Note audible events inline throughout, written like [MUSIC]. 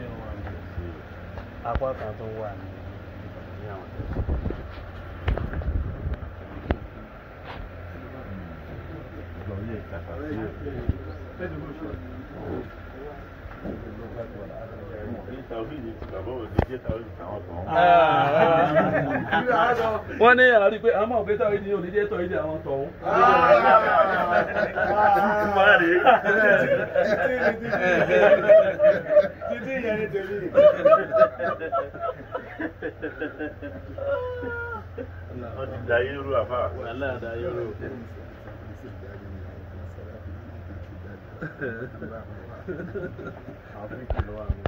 ṣé wọn ní apá kan tó wà ní ní àwọn tẹ̀sán. Wọ́n ní àrí pé àwọn ọ̀gbẹ́ tàwọn ìdí òní jẹ́ tọ́ ìdí àwọn tọ̀hún. títí yẹn ní tèmi. wọ́n ti da yé ru yóò áfíríkà ló wà ní.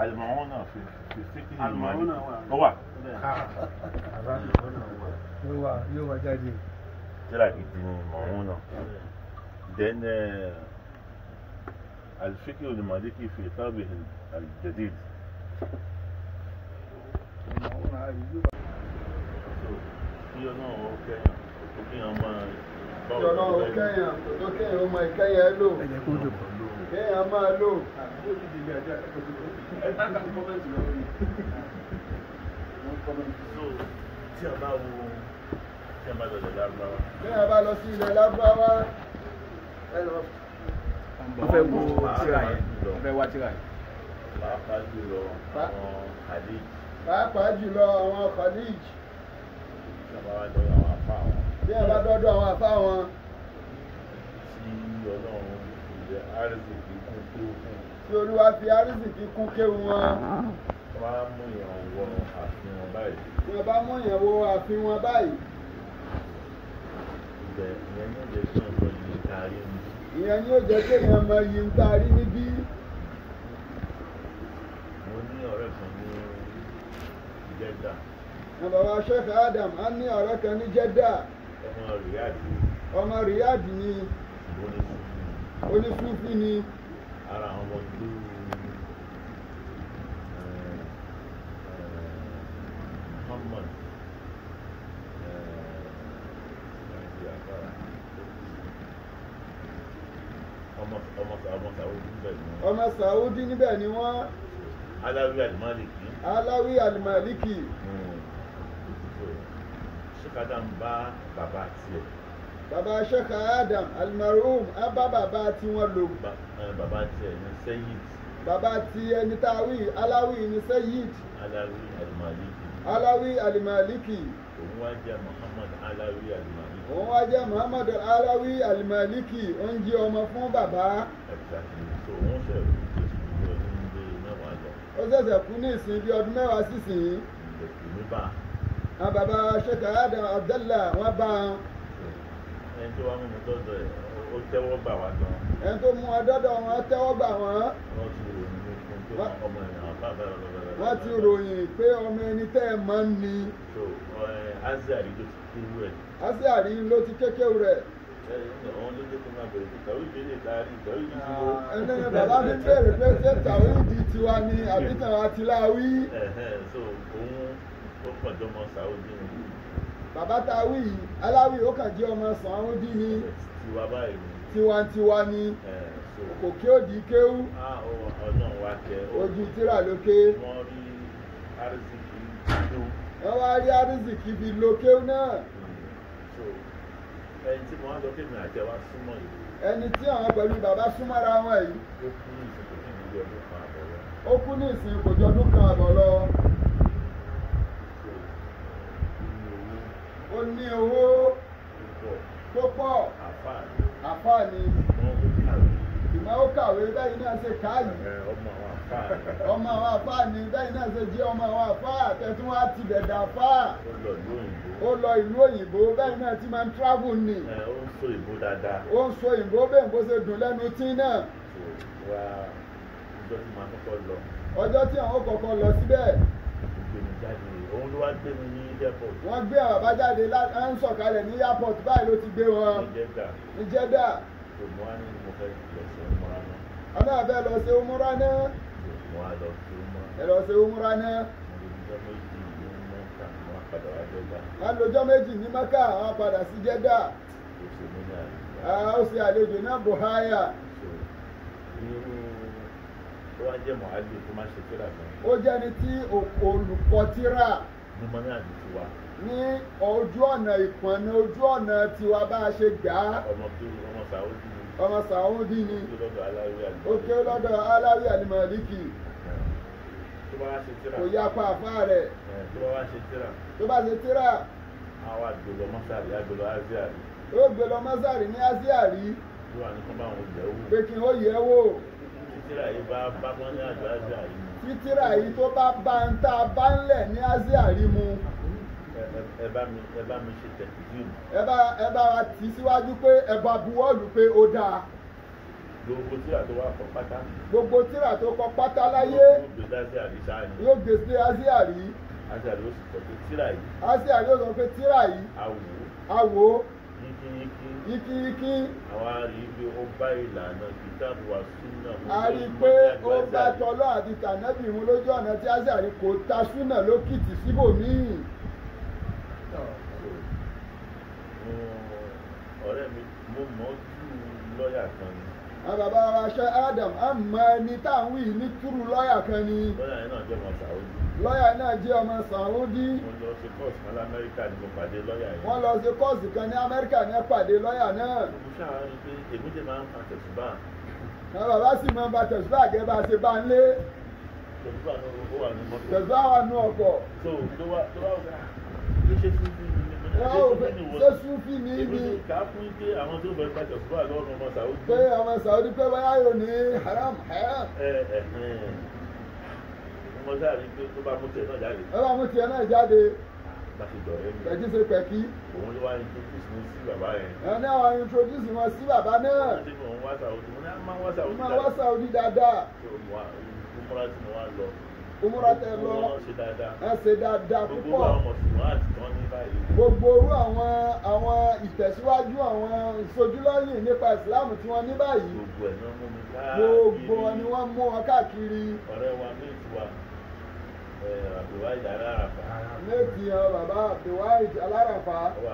àlùmọ́ọ́nà fi fi síkì Àlùmọ́ọ́nà wà. ó wà. yóò wá yóò wá jáde. tíra gidi ni mọ̀ọ́nà. then الفكر المالكي في طابه الجديد kí ọlọ́run ó kẹ́yàn kí wọ́n máa bá Kí ọlọ́run kẹ́yàn kò tó kẹ́yàn ó mọ ìkẹ́yàn ẹ lò. ẹ̀jẹ̀ kó jòkó. Kéèyàn máa lò. so tí a bá wo tí a bá lọ lọ lárúbáwá Kéèyàn bá lọ sí ilẹ̀ Lábúráwá. wọ́n fẹ́ wo tíra yẹn wọ́n fẹ́ wá tíra yẹn. pàápàá jùlọ àwọn khalid pàápàá jùlọ àwọn Khalij. tí a bá lọ àwọn afá wọn Bí dọ́dọ̀ tí ọlọ́run fi lẹ àrísìkì kún tó fún Tí Olúwa fi àrísìkí kún kéwu wọn. wọ́n á mú ìràn wọ àfihàn báyìí wọ́n bá mú ààfin wọn báyìí. ibẹ̀ ìyẹn ní ìjẹ́ kí wọ́n lọ yìí Ìyẹn ni ó jẹ́ kéèyàn mọ iyì ń taari níbí. mo ní ọ̀rẹ́ kan ní Àwọn bàbá Sheikh Adam á ní ọ̀rẹ́ kan ní Jeddah. ọmọ rìádì Ọmọ Riyadh ni onísúfì ni. ara àwọn ọmọ ìlú Muhammad ọmọ ọmọ ọmọ sàwọ́dí níbẹ̀ ni wọ́n Ọmọ Saudi níbẹ̀ ni wọ́n. aláwí àlùmálìkì Alawi Al-Maliki. ṣíkádà ń bá bàbá tiẹ̀ Bàbá Sheikh Adam Al-Marhum á bá bàbá tí wọ́n lò. bá- bàbá tiẹ̀ ní sẹ́yìn Bàbá tí ẹni tá a wí Alawi ni Sayyid. aláwí àlùmálìkì Alawi Al-Maliki. òun wá jẹ́ Muhammad aláwí àlùmálìkì Òun wá jẹ́ Muhammad Alawi Al-Maliki. Ó ń jí ọmọ fún bàbá. exactly so wọ́n ṣe ìṣòro ọdún gbé mẹ́wàá lọ Ó ṣẹ̀ṣẹ̀ kú ní ìsìn bí ọdún mẹ́wàá sísìn. Àwọn bàbá Sheikh Adam Abdallah wọ́n bá wọn. ẹni tó wá mú mi tọ́jọ́ ẹ̀ ó tẹ́wọ́ bà wá gan Ẹni tó mú wọn dọ́dọ̀ wọn tẹ́wọ́ gbà wọ́n. wọ́n ti ròyìn Wọ́n ti pé ọmọ ẹni tẹ́ ẹ mọ́ ni. so azari ló ti kú rẹ̀ ló ti rẹ̀. Ẹni bàbá pé ṣé tàwíìdì tiwa ni àbí tàwa ti Bàbá ta wí yìí, aláwí ó kàn jẹ́ ọmọ Sàúdí ni tiwantiwa ni. Kò kí kéwú, ojú tíra lókè. wọ́n wá rí àrísìkí fi lo kéwú náà. Ẹni tí mo wá lọ kémi àjẹwá súnmọ́ yìí. Ẹni tí àwọn pẹ̀lú bàbá súnmọ́ra wọn yìí, ó kú ní ìsìnkú ní ìdílé ọdún kan àbọ̀ lọ. Ó kú ní ìsìn kò jọ ọdún kan àbọ̀ lọ. Ó ní owó. tó pọ̀, àfáàní àfáà kò Ìmọ̀ ó kàwé. Bẹ́ẹ̀ náà ṣe káàyè. ẹ̀ ọmọ àwọn àfáàní ọmọ àwọn àfáà ni bẹ́ẹ̀ náà ṣe jẹ́ ọmọ àwọn àfáà tẹ̀tún wá ti bẹ̀dà àfáà. Ó lọ ìlú òyìnbó. Bẹ́ẹ̀ náà ti máa ń travel ni. Ó ń sọ ìbò dáadáa. Ó ń so òyìnbó bẹ́ẹ̀ bó ṣe dùn lẹ́nu tí náà. Ọjọ́ tí àwọn kọ̀ọ̀kan lọ síbẹ̀. Òun ló wá gbé mi ní airport. Wọ́n gbé àwọn àbájáde à ń sọ̀kalẹ̀ ní airport báyìí ló ti gbé wọn. Ní Jeddah. Ní Jeddah. So mo wá ní mo fẹ́ lọ sí náà. Lọ náà. mo wá lọ sí ọmọ ẹ lọ ṣe umura náà mo wọn lọ́jọ́ méjì ní mẹ́kà wọ́n padà sí jẹ́dà. Ah, ó ṣe àlejò náà buhaya. Ó wá jẹ́ mọ̀hájú tó máa ṣe kíra gan. Ó jẹ́ni tí o- olùkọ́ tíra. Ní mọ́ ní wa ní ojú ọ̀nà ìpọ̀nà ojú ọ̀nà tiwa bá a ṣe gbà á. Ọmọ tó ọmọ sàúdí ni. Ó ké lọ́dọ̀ aláwí àlìmọ̀lìkì tó bá wá ṣe tíra. Kò yá pa àfá rẹ̀. Tó bá wá ṣe tíra? Tó bá ṣe tíra. Àwọn àgbèlọ mọ́sàlì àgbèlọ azia rí. Ó gbé lọ mọ́sàrì ní ásíàrí ló wà ní kán bá àwọn ìjẹ́ wò? Pé kí n ó yẹ̀ wò. Tí tíra yìí bá bá mọ́ ní àjọ azia rí mu tí tíra yìí tó bá bá ń tá a bá ń lẹ̀ ní ásíàrí mu. Ẹ- bá mi ṣe tẹ̀síìmù ẹ bá wa tì í síwájú pé ẹ bá buwọ́lù pé ó dáa gbogbo tíra tó wà kọ pátá. Gbogbo tíra tó kọ pátá láyé. Yóò gbé rí sí azia rí ó sì sọ pé tíra yìí. Ásíàrí ó sọ pé tíra yìí. Awò a wò ó. Yíkíyíkí. Yíkíyíkí. Àwa rí i pé ó bá ìlànà kìtàbù wa súnà a rí i pé ó bá tọlọ́ àti tànẹ́bì mú lójú ọ̀nà tí ásíàrí kò ta súnà lókìtì síbòmíì ọ̀rẹ́ mi mo mọ̀ ọ́ tú lọ́ọ̀yà kan ni àwọn bàbá wa ṣe Adam a mọ ẹni táwọn yìí ní túrú lọ́ọ̀yà kan ni. Lọ́ọ̀yà yẹn náà jẹ́ ọmọ sàódì lọ́ọ̀yà náà jẹ́ ọmọ Saudi mo lọ sí kọ́ọ̀sì kan lamẹ́ríkà ni mo pàdé lọ́ọ̀yà yẹn wọ́n lọ sí kọ́ọ̀sì kan ní Amẹ́ríkà ní pàdé lọ́ọ̀yà náà. Mo ṣàwọn rí i pé èmi tẹ máa ń fa tẹ̀sùbà. Àwọn bàbá sì máa ń ba tẹ̀síwá àgẹ́ bá a ṣe bá ń lé. Tẹ̀sùbà wà ní mọ́tò. Tẹ̀síwá wà nú ọkọ̀ wá wá wá fún mi ní wọ́n ibi ní ká fún pé àwọn tó bẹ̀rẹ̀ fa tẹ̀sùbà lọ́wọ́ ọmọ sàódì pé ọmọ Saudi pé báyà yóò ní haram haram mo ṣáà rí pé tó bá mú tiẹ̀ náà jáde ẹ bá mú tiẹ̀ náà jáde pẹ̀kí ṣe pẹ̀kí òun ló wá introduce mi sí bàbá yẹn ẹ ní àwọn introduce wọn sí bàbá náà wọ́n ti òun wá ní a máa wá wá Saudi dáadáa tó wá wá umura tẹ lọ. Ẹ ṣe dáadáa púpọ̀. ní gbogbo orú àwọn àwọn ìtẹ̀síwájú àwọn ìsojúlọ́yìn nípa ìsìláàmù tí wọ́n ní báyìí. Gbogbo náà ni wọ́n mú wọn káàkiri. Ọ̀rẹ́ wa wa àbúrò ìdára àràfà méjì ọ bàbá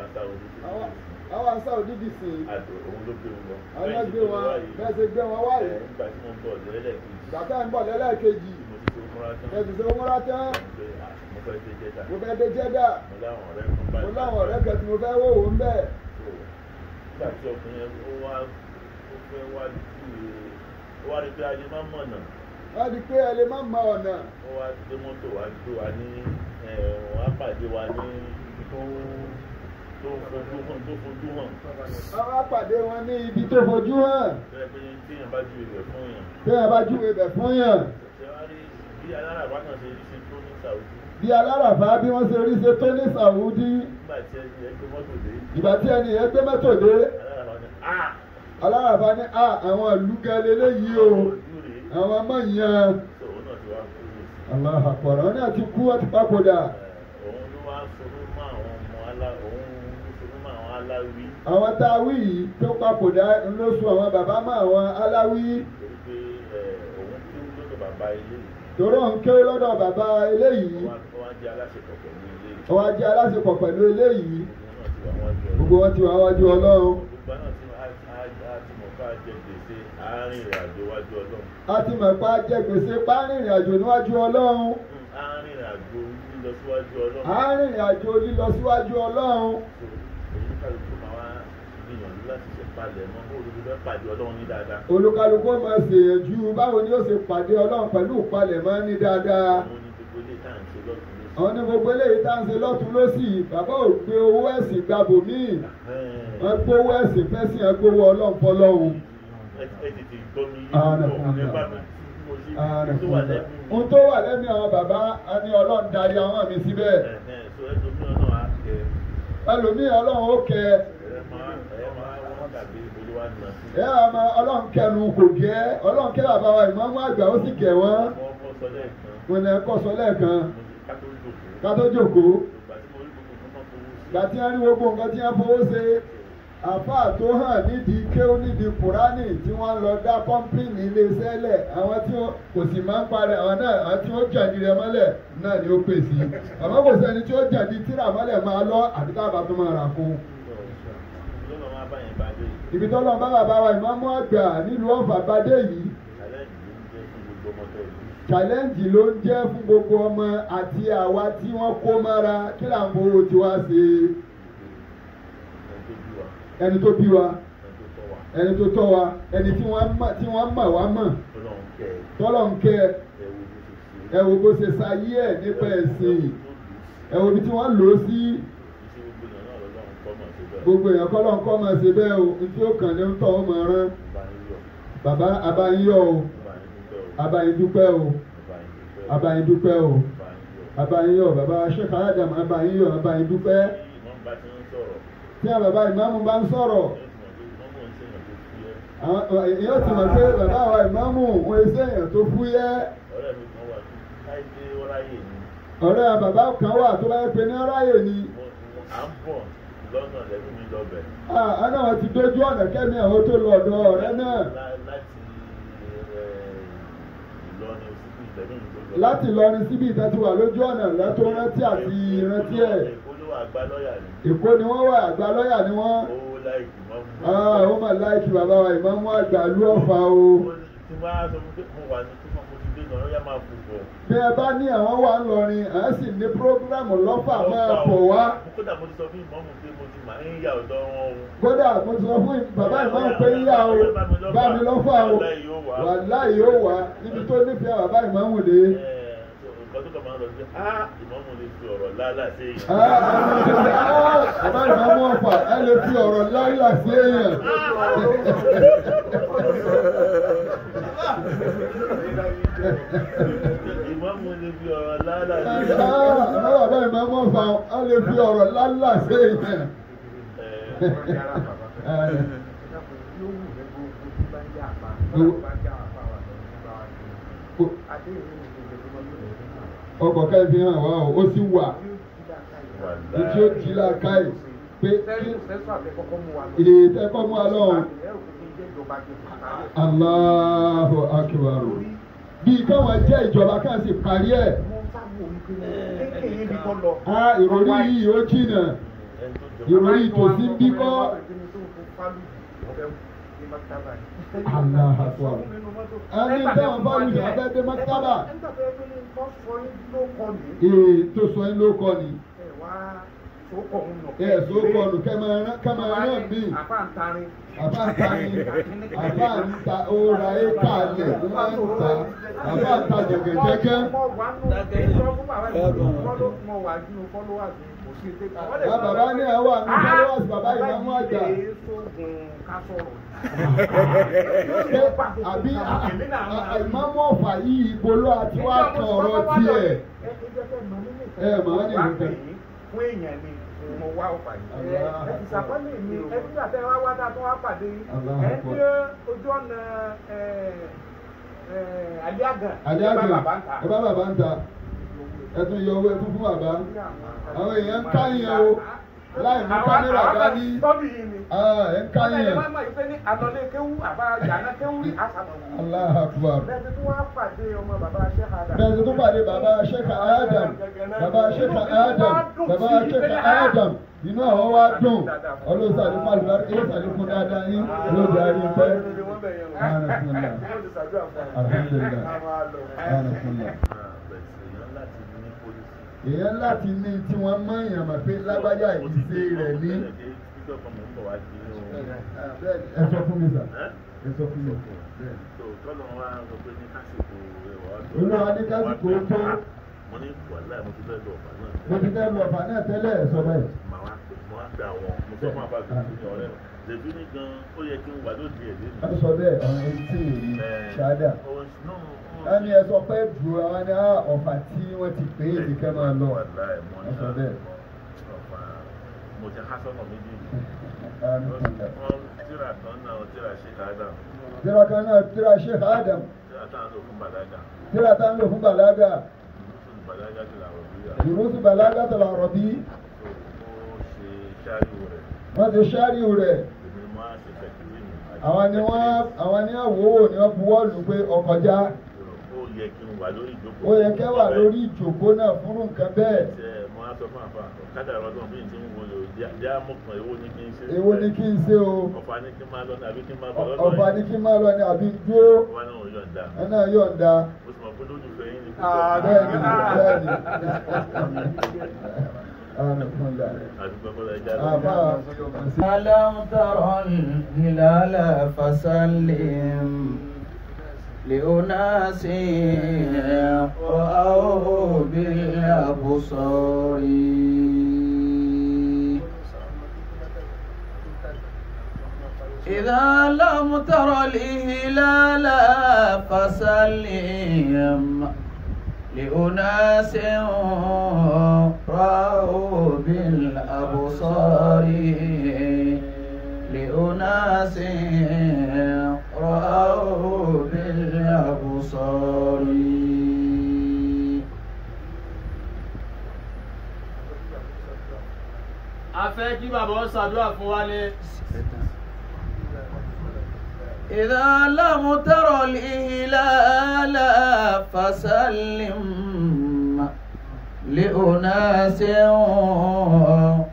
ń sàwọ́dì tó àwọn àṣà òdìdì sí àdó òun ló gbé wọn àwọn Lẹ́yìn gbé wọn bẹ́ẹ̀ ṣe gbé wọn wáyé ẹ̀, nígbà tí mo ń bọ̀ lẹ́lẹ́kejì. Ń bọ̀ lẹ́lẹ́kejì tí mo ti tó múra ẹ̀sùn ṣe múra tán mo fẹ́ dé jẹ́dà mo dé láwọn ọ̀rẹ́ kan tí mo fẹ́ wò wò ń bẹ̀ nígbà tí ọkùnrin ó wá ó fẹ́ wá júwe ó wá rí pé ayé máa ń mọ̀nà wọ́n di pé lè má mọ ọ̀nà. Ó wá gbé mọ́tò wá gbé wa ní wọ́n á pàdé wa ní tó tó fojú hàn tó fojú hàn. Wọ́n wá pàdé wọn ní ibi tó fojú hàn. Yẹ pé téèyàn bá ju ìwẹ̀ fún yàn ẹ bá júwe bẹ̀ fún yàn wá rí bí aláràbá ní bí wọ́n ṣe rí ṣe tó ní dé. Ìgbà tí ẹni yẹn gbé mọ́tò dé. Aláràbá ní a! Ní a àwọn ìlú gan leléyìí o. Àwọn Allahu Akbar wọn náà ti kú wọn ti papòdà. Òun ló wá sọ̀rọ̀ mọ́ àwọn ọmọ alá òun mọ́ àwọn aláwí. Àwọn táwí yìí tó papòdà ló sùn àwọn bàbá mọ́ àwọn aláwí. Torí pé ẹ, òun kí ó lọ́dọ̀ bàbá ilé yìí tòró ń ké lọ́dọ̀ bàbá eléyìí. Wọ́n á- wọ́n á jẹ́ aláṣepọ̀ pẹ̀lú eléyìí. Gbogbo wọn ti wá wájú Ọlọ́run. A ti mọ̀ pé a jẹ gbèsè párìnrìn àjò níwájú Ọlọ́run. Àárín ìrìn àjò lílọ síwájú ọlọ́run gbìyànjú láti ṣe palẹ̀ mọ́ bó olùdó fẹ́ pàdé ọlọ́run ní dáadáa. Olúkálukú máa ṣèyànjú báwo ni ó ṣe pàdé Ọlọ́run pẹ̀lú ìpalẹ̀mọ́ ní dáadáa? Àwọn ní gbogbo eléyìí tá à ń ṣe lọ́tún lọ́sì bàbá ò gbé owó ẹ̀sìn gbàbò míì gbé owó ẹ̀sìn fẹ́sìn ẹ̀ gbówó Ọlọ́run fọlọ́run. ẹ tètè gbọ́ mi yé ẹ ohun tó wà lẹ́mìí àwọn bàbá ní Ọlọ́run darí àwọn mi síbẹ̀. Ẹlòmíì Ọlọ́run ó kẹ. ẹ ẹ máa ẹ àmọ́ Ọlọ́run kẹnu kò gẹ́ Ọlọ́run kẹ bàbá wa ìmọ̀ọ́mọ́ àgbà ó sì kẹ̀ wọ́n. Wọ́n ẹ kọ́ sọ lẹ́ẹ̀kan. Ká tó jókòó. Ìgbà tí mo rí gbogbo nǹkan tó fowó sí. gbà tí wọ́n rí nǹkan tí wọ́n fowó ṣe. Àfáà tó hàn nídìí kéwú nídìí kùránì tí wọ́n lọ dá kọ́ńpìnì iléeṣẹ́ lẹ̀. Àwọn tí kò sì máa ń parẹ́ àwọn náà àwọn tí wọ́n jàdí rẹ̀ mọ́lẹ̀ náà ni ó pè sí. Àmọ́ kò sẹ́ni tí ó jàdí tíra mọ́lẹ̀ máa lọ àbí káàbà tó máa rà. Ibi tó lọ bá bàbá wa ìmáàmù àgbà nílùú ọ̀fà bàdé yìí. Challenge ló ń jẹ́ fún gbogbo ọmọ àti àwa tí wọ́n kó mọ́ra. Kí là ń fowó tiwa ṣe? Ẹni tó bí wa. Ẹni tó bí tọ́ wa. Ẹni tí wọ́n mọ̀ wá mọ̀. Tọ́lọ̀ ń kẹ́. Ẹ wo bó ṣe sayé ẹ̀ nípa ẹ̀sìn. Ẹ ibi tí wọ́n lò ó sí gbogbo èèyàn kọ́ mọ̀ gbogbo èèyàn kọ́ lọ́n sí bẹ́ẹ̀ kọ́ máa ṣe bẹ́ẹ̀ o ní tí ó kàn ní ń tọ́ ọ máa rán. Bàbá abayíyọ̀ o. Bá yín dúpẹ́ abayín dúpẹ́ o. O bá abayín yín dúpẹ́ dúpẹ́ o. Abayíyọ̀ bàbá Sheikh Adam abayíyọ̀ abayín dúpẹ́ tí a bàbá ìmáàmù bá ń sọ̀rọ̀ ẹ ti mọ̀ pé bàbá wa ìmáàmù wọn ṣe èèyàn tó fúyẹ́. Ọ̀rẹ́ ọ̀ráyè bàbá kan wà tó bá yẹ pé ní ráyè ni. à ń bọ̀ lọ́nà lẹ́nu mi lọ́bẹ̀ àná wọn ti dójú ọ̀nà kẹ́mi àwọn tó lọ ọ̀dọ̀ ọ̀rẹ́ náà. Lá- láti Ìlọrin síbi tó lọ. láti lọrin síbi ìta ti wà lójú ọ̀nà látó rántí àti rántí ẹ̀. Ìpolówó àgbá lọ́ọ̀yà ni. Èkó ni wọ́n wà àgbà lọ́yà ni wọ́n. Ó láìkì mọ́ mú. Ah, ó mà láìkí bàbá wa ìmáàmù àgbà lú ọ̀fà o. Tí máa sọ fún bí ẹ bá ní àwọn wà ń lọrin à ń sì ní prógrámù lọ́fà máa pọ̀ wá kódà mo ti sọ fún ìmọ̀mù pé mo ti máa ń yà ọ̀dọ́ wọn o. kódà mo ti sọ fún bàbá ìmáàmù pé yíyá o bá mi lọ́fà o wàláì yóò wá níbi tó nífẹ̀ẹ́ bàbá ìmáàmù dé. Nǹkan tó kàn máa ń lọ sí á ìmọ̀mù lè fi ọ̀rọ̀ lálà sí èèyàn. Ah, ah, bàbá ìmáàmù ọ̀fà ẹ lè fi ọ̀rọ̀ láyà sí èèyàn. [LAUGHS] ìmọ̀mù lè fi ọ̀rọ̀ lálà sí lè fi ọ̀rọ̀ láyà sí. Ẹ, ọkọ̀ kẹ́ẹ̀fì hàn wá o ó sì wà tí ó jí lákàì pé kí ètò ẹ̀kọ́ mú wa lọ́wọ́ Allahu Akbar bíi káwọn jẹ́ ìjọba kan sì parí ẹ̀. Ìròrí yìí ó jìnnà ìròrí tòsí ń bí kọ́. Akbar ẹni táwọn bá lù yàn abẹ́ dé mọ́tàbà èè tó sọ ẹ́ ló kọ́ ni ẹ̀ tó kọ́ nù kẹ́mẹ́rán míì àfáàntarin àbá ń ta ni àbá ń ta òòrà éka lẹ̀ ló máa ń ta àbá ń ta jẹ̀gẹ̀jẹ̀gẹ̀. Bá bàbá ní àwọn àmì followers bàbá ìmáàmù àgbà. Ṣé àbí ìmáàmù ọ̀fà yìí ìgbolo àti wá kan ọ̀rọ̀ tiẹ̀? Ẹ màá ní nǹkan. Fún èèyàn ni mo wá ọ̀pá yìí. ẹ ti sàpọ́nlé mi ẹ ti gbà tẹ́ wá wá dá tó wá pàdé ẹ ń dé ojú ọ̀nà Aliagan. Ta. ẹ bá bàbá ń ta ẹ tún yọ owó ẹ tún fún bàbá. Àwọn èèyàn ń káyìn o láì mú kámẹ́rà dání. Ah, Ẹ ń káyìn. ẹ̀ máa ń mọ̀ ìpè ní àtọ̀lé kéwú àbá yàrá kéwú rí àṣàmọ̀ wò. Allahu Akbar. bẹ́ẹ̀ tún wá pàdé ọmọ bàbá Sheikh Adam. bẹ́ẹ̀ tó pàdé bàbá Sheikh Adam. bàbá Sheikh Adam. bàbá Sheikh Adam. Inú àwọn wa dùn. fún àlùbárí ọlọ́sàdé fún dáadáa yín. Lóde ayé pẹ́. alhamdulilah alhamdulilah alhamdulilah. Èèyàn láti ní tí wọ́n mọ èèyàn mọ̀ pé lágbájá ìṣe rẹ̀ ní. ẹ sọ fún mi sà ẹ sọ fún mi. olúwa ní kásìkò tó mo ní wàhálà mo ti fẹ́ lọ ọ̀fà náà. mo ti fẹ́ lu ọ̀fà náà tẹ́lẹ̀ ẹ̀ sọ bẹ́ẹ̀. màá wá pè àwọn mo sọ fún àbá tuntun ní ọ̀rẹ́ lèbi ní gan ó yẹ kí n wà lóde ẹ̀ lé wọ́n sọ bẹ́ẹ̀ ọ̀rọ̀ etí èyí ṣáádà. wọ́n ní ẹ sọ pé dùn àwọn ní á ọ̀fà tí wọ́n ti pè é nìkan máa lọ. wọ́n sọ bẹ́ẹ̀. mo ti há sọ́nà méjì. [LAUGHS] Wọ́n tíra kan náà tíra ṣe káàdà tíra kan náà tíra Sheikh Adam. Tíra tá ń lò fún bàdágà tíra tá ń lò fún bàlágà. Ìrúsù bàlágà tó lọ rọ̀ bí ó ṣe ṣáàríwò wọ́n ti ṣáríù rẹ̀. Èmi ni wọ́n ṣe àwọn ni wọ́n àwọn ni àwòwò ni wọ́n buwọ́ lù pé ọkọjá. ó yẹ kí n wà lórí ìjókòó. ó yẹ kẹ́ wà lórí ìjòkó náà fún nǹkan bẹ́ẹ̀ Ṣé mo á sọ fún àfa ọ̀kadà ọlọ́dún bí n ti ń wo lò já mọ̀kàn èwo ni kí n ṣe. èwo ni kí n ṣe o ọ̀fà ni kí n máa lọ ní àbí kí n máa bọ̀ lọ́dọ̀ ọba ní kí n máa lọ ní àbí ń dúró ọba náà ò yọ̀ǹda. ẹ náà yọ̀ǹda mo sì mọ̀ pé lójúfẹ́ yín ni Ah, bẹ́ẹ̀ni bẹ́ẹ̀ni àdúgbò kọ́lá ẹja àbá ألم تر الهلال فسلم لأناس رأوه بالأبصار. إذا لم تر الهلال فسلم لأناس رأوا بالأبصار. لأناس رأوا بالأبصار a fẹ́ kí bàbá. إذا لم تر الهلال فسلم لأناس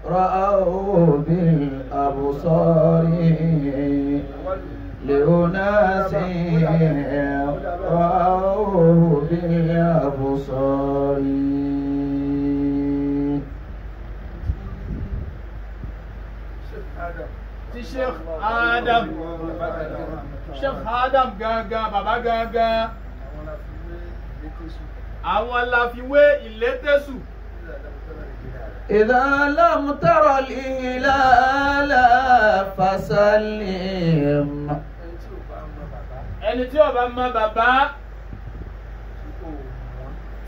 رأوا بالأبصار لأناس رأوا بالأبصار sheikh adam sheikh adam gangan bàbá gangan àwọn la fi wé ìlétésù. إذا لم تر الهلال فسلم ẹni tí ọba mọ bàbá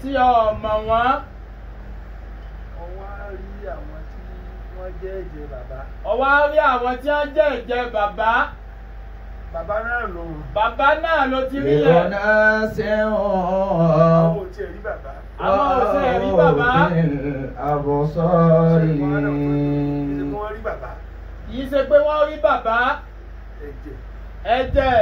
tí ọmọ wọn. ọwọ́ á rí àwọn tí wọ́n jẹ́ ẹ̀jẹ̀ bàbá. ọwọ́ á rí àwọn tí wọ́n jẹ́ ẹ̀jẹ̀ bàbá. Bàbá náà ló. Bàbá náà ló ti rí yẹn. Ìwọ sẹ́wọ̀n. Àwọn ò tiẹ̀ rí bàbá. Àwọn ò tiẹ̀ rí bàbá. Àbọ̀sọ́rí. Kì í ṣe pé wọ́n rí bàbá. Ẹ̀jẹ̀. Ẹ̀jẹ̀.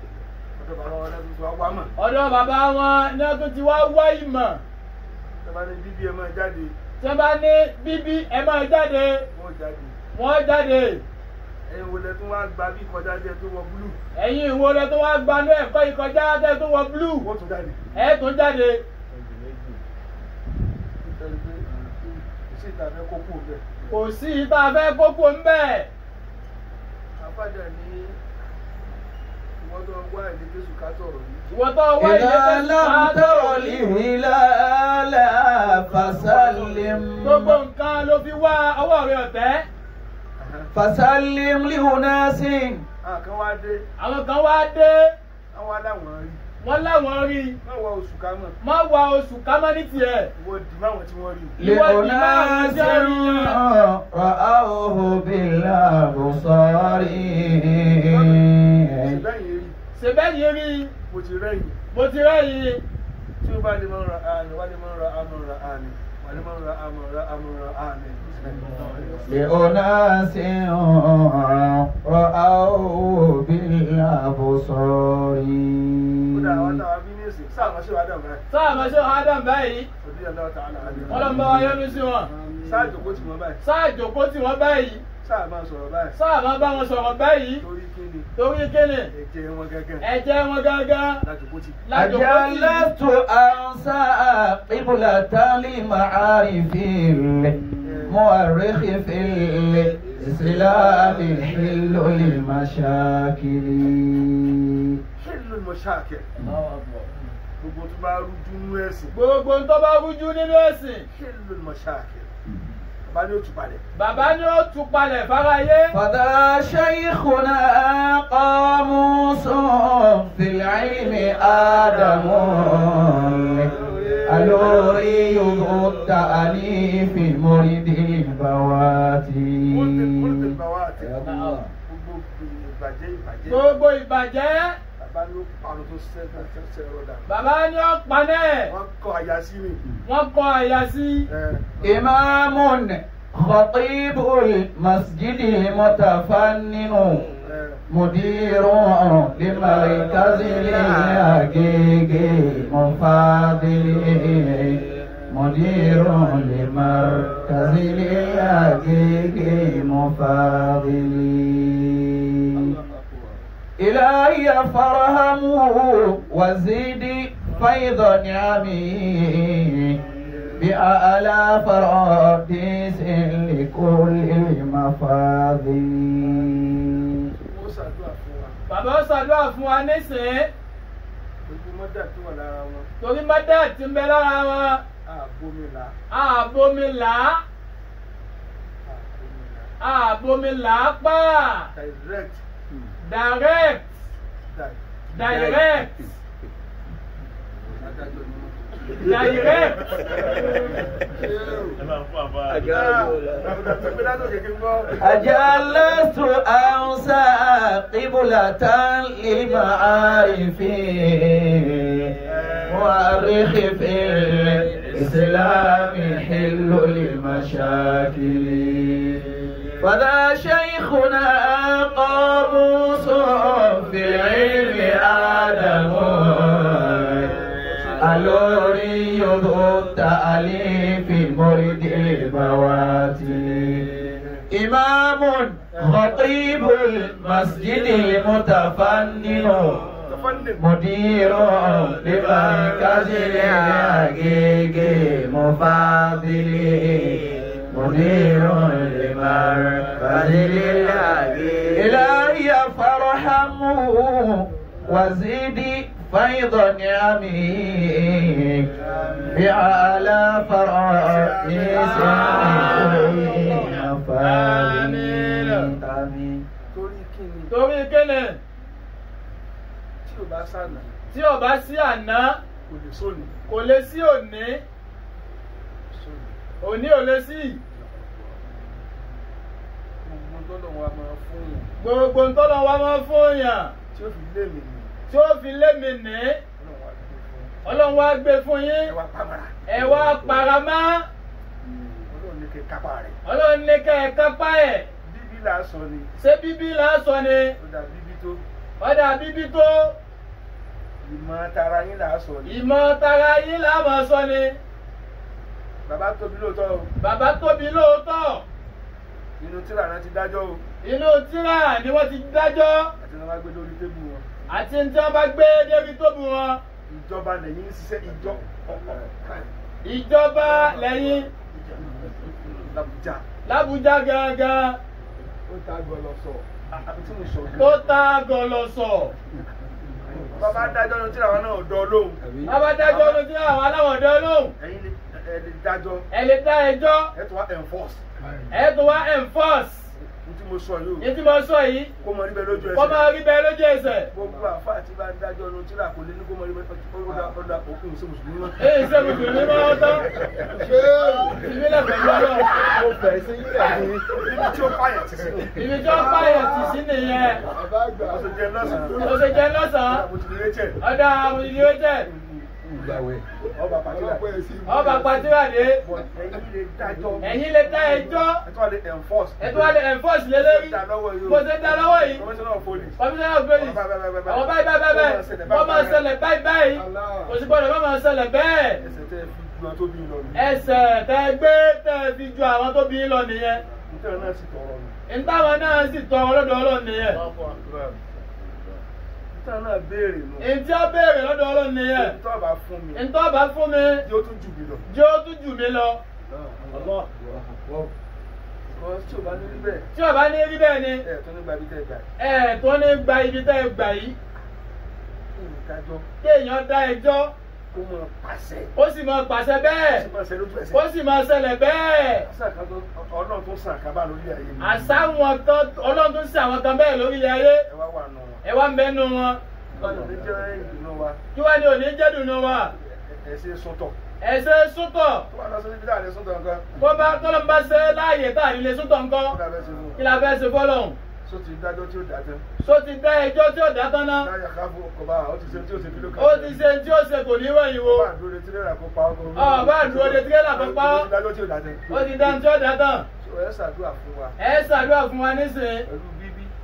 ọ̀dọ̀ bàbá wọn lẹ́nu tó wá wá ní wá ìmọ̀ tọ́ba ní bíbí ẹ máa jáde. Bá ní bíbí ẹ máa jáde. Wọ́n jáde. Wọ́n jáde. Ẹ̀yin wo lẹ tún wá gba bí kọjá jẹ tó wọ búlù ẹ̀yin ìwo lẹ tó wá gbanú ẹ̀kọ́ ìkọjá tẹ́ tó wọ blue? Wọ́n tún jáde. Ẹ̀ tún jáde. Nítorí pé kò sí ìta fẹ́ kókó ń bẹ̀ ní ìdálátọ̀rọ̀ ìhìlálà fasalim. gbogbo nǹkan ló fi wá ọwọ́ rẹ̀ ọ̀tẹ́. fasalim lihunasin. àwọn ah, kan wá dé. àwọn kan wá dé. àwọn aláwọ̀ rí wọ́n láwọn rí. má wá oṣù ká mọ̀. má wá oṣù ká mọ̀ ní tiẹ̀. ìwọ di máwọn tí wọ́n rí. ìwọ di máwọn tí wọ́n rí. rọ àwòhùn bíi làbùsọ̀rí ṣe bẹ́ẹ̀ yé rí mo ti rẹ́yìn mo ti rẹ́yìn tí ó bá lè máa ń ra àmì wá lè máa ń ra àmì ra àmì wà lè máa ń ra àmì ra àmì ra àmì. Leona ṣe ń rọ àwọ̀ bí àbùsọ̀rì. Kódà àwọn táwa bí ní èsì, sáà máa ṣe wàá dàn báyìí. Sáà máa ṣe wàá dàn báyìí. Òbí ọ̀dọ́ ta àlàyé. Wọ́n lọ wọn. Sáà jòkó tì wọ́n báyìí. Sáà jòkó tì wọ́n báyìí sáà máa sọ̀rọ̀ báyìí. sáà máa bá wọn sọ̀rọ̀ báyìí. torí kíni. ẹ̀jẹ̀ wọn gangan. lájòkó ti. lájòkó ti. àǹsà ìbùlà tálí màárì fìlẹ̀ mọ́ àrèké fìlẹ̀ ìsìláàmì hìlò lè má ṣàkiri. hìlò mọ̀ ṣàkiri gbogbo tó bá rújú nínú ẹ̀sìn. gbogbo tó bá rújú nínú ẹ̀sìn. hìlò mọ̀ ṣàkiri bàbá ni ó tú palẹ̀. bàbá ni ó tú palẹ̀ fáráyé. fàdà shaykhuna qamusun fil ilmi ádámù alórí yóò ta àní fi muridil bawati. gbogbo ìbàjẹ́ ìbàjẹ́. gbogbo ìbàjẹ́ bàbá ló parun tó sẹ́gun tó sẹ́ rọ́dà. bàbá ni ó panẹ́. wọ́n kọ àyà sí mi. wọ́n kọ àyà sí. ìmáàmùn khatibul masjidi mutafanninu mudirun limarkazili agege munfadili mudirun limarkazili agege munfadili. إلهي فرهمه وزيد فيض نعمه بأعلى فراديس لكل المفاضل ó ṣàdúrà fún wa. bàbá ó ṣàdúrà fún wa nísìnyí gbogbo mọ́dà tó wà lára wọn. torí mọ́dà tí ń bẹ lára wọn àbomila àbomi là á àbomila àbomi là á pa direct دايركت دايركت دايركت أجلست أوسى قبلة للمعارف. وأرخ في الإسلام حل للمشاكل. فذا شيخنا قاموس في العلم آدم. الوري ذو التأليف مرد البواتي إمام خطيب المسجد المتفنن. مدير لمركز الحقيق مفاضل مدير لمركز الحقيق إلهي فارحمه وزد فيض نعمه بأعلى فرائس آمين آمين torí kí ni torí kéne tí o bá sànà tí ò bá sí àná kò lè sóni kò lè sí òní sóni òní ò lè sí. Gbogbo tó lọ́wọ́ a máa fún yàn. Gbogbo ntọ́nà wa máa fún yàn. Tí ó fi lé mi nì. Tí ó fi lé mi ní ọlọ́run wá gbé fún yín. Ẹ wá pàmàrà ẹ wá ọlọ́run ní kí kápá rẹ̀. Ọlọ́run ní kẹ́ ẹ kápá ẹ̀. Bíbí là á sọ ni. Ṣé bíbí là á sọ ni? Ó dà bíbí tó. Ọ̀dà bíbí tó. Ìmọ̀ tara yín là á sọ ni. Ìmọ̀ tara yín là á máa sọ ni bàbá tóbi lóòótọ́ o. Bàbá tóbi lóòótọ́. Nínú tíra náà ti dájọ́ o. Inú tírà ni wọ́n ti dájọ́. Àti ní wọ́n bá gbé lórí tébù wọn. Àti ní wọ́n bá gbé débi tó bù wọn. Ìjọba lẹ́yìn ń ṣiṣẹ́ ìjọ ìjọba lẹ́yìn. Làbújá. Lábújá gangan ó ta gbọ́dọ̀ sọ àbí tí mo sọ tó tá gọlọsọ. Bàbá dájọ́ nínú tíra wọn náà dán lóhùn. Bàbá dájọ́ inú tírà àwọn aláwọ̀dẹ lóhùn. Ẹ̀yin lè ẹ lè dájọ́. Ẹ lè dá ẹjọ́. Ẹ tún wá enforce. Ẹ tó wá enforce. Tí mo sọ yìí ní tí mo sọ yìí. O kó mọ níbẹ̀ lójú kó ẹsẹ̀ máa rí bẹ́ẹ̀ lójú ẹsẹ̀. Gbogbo àfa àti bá ń dájọ́ nínú tíra kò lè ní kó mọ níbẹ̀ ọ̀dà ọ̀dà òkú ìṣe mùsùlùmí mọ́. èyí ṣe mùsùlùmí máa ń tán. Ìbílẹ̀ pẹ̀lú ọlọ́run. Mo bẹ̀rẹ̀ sí ẹ̀ ní ibi tí ó pààyàn ti sínú. ibi tí wọ́n pààyàn tì sí nìyẹn. Ó ṣe jẹ lọ́sàn-án. ó ṣe jẹ́ lọ́sàn-án. Mo ti jẹ́ ọba But ẹ̀yin lè dá ẹjọ́. Ẹ tún wá lè enforce. lé lórí. Bó ṣe dá lọ́wọ́ yìí. Commissioner of police. àwọn báyìí báyìí báyìí wọ́n máa ṣẹlẹ̀ báyìí báyìí. Kò sí gbọ́dọ̀ wọ́n máa ṣẹlẹ̀ bẹ́ẹ̀. Ẹsẹ̀ tẹ́ gbé tẹ fi ju àwọn tó bí lọ nìyẹn. Nítorí náà sì tọrọ nù. ntàwọn náà sì tọrọ lọ́dọ̀ Ọlọ́run nìyẹn Nítorí náà béèrè nù. ntí ó béèrè lọ́dọ̀ Ọlọ́run nìyẹn. Nítorí bá fún mi. ntọ́ bá fún mi. Yóò tún jù mí lọ. jẹ́ ó tún jù mí lọ. Tí o bá ní rí bẹ́ẹ̀, tí ó bá ní rí bẹ́ẹ̀ ni. Ẹ̀ tó nígbà bí tẹ́ gbà. ẹ̀ tó ní gba ibi tẹ́ ẹ gbà yìí. Kéèyàn dá ẹjọ́. Kó mọ pàṣẹ. Ó sì máa pàṣẹ bẹ́ẹ̀. Ó sì máa ṣẹlẹ̀ bẹ́ẹ̀. Ọlọ́run tó sàn kábà lórí ayé mi. àṣà wọn kan ọlọ́run tó ṣe àwọn kan bẹ́ẹ̀ lórílẹ̀ ayé. Ẹ wá wà nù. Ẹ wá ń wọn ní jẹ́ ìdùnnú wa kí wá ní òní jẹ́dùnú wa ẹ ṣe sọ́tọ̀. tó táà lè sọ́tọ̀ nǹkan kó bá tọ́lọ́ bá ṣe láàyè tá à fẹ́ ṣe fún un. kí la fẹ́ ṣe fọ́lọ́hún sọ ti dájọ́ tí ó dá tán. só ti dá ẹjọ́ tí ó dá tán ná láyà káfó ọkọ̀ bá ó ti ṣe tí ó ṣe kí ló kà. ó ti ṣe tí ó ṣe kò ní wẹ̀yìn wo bá dúró de tirẹ́là kó pa ọkọ̀. Ọ̀, bá dúró de tírélà kó pa ọ́. ó ti tí dá ó ti dá tí dá tán sọ ẹ ṣàdúrà fún wa ẹ ṣàdúrà fún wa nísìnyí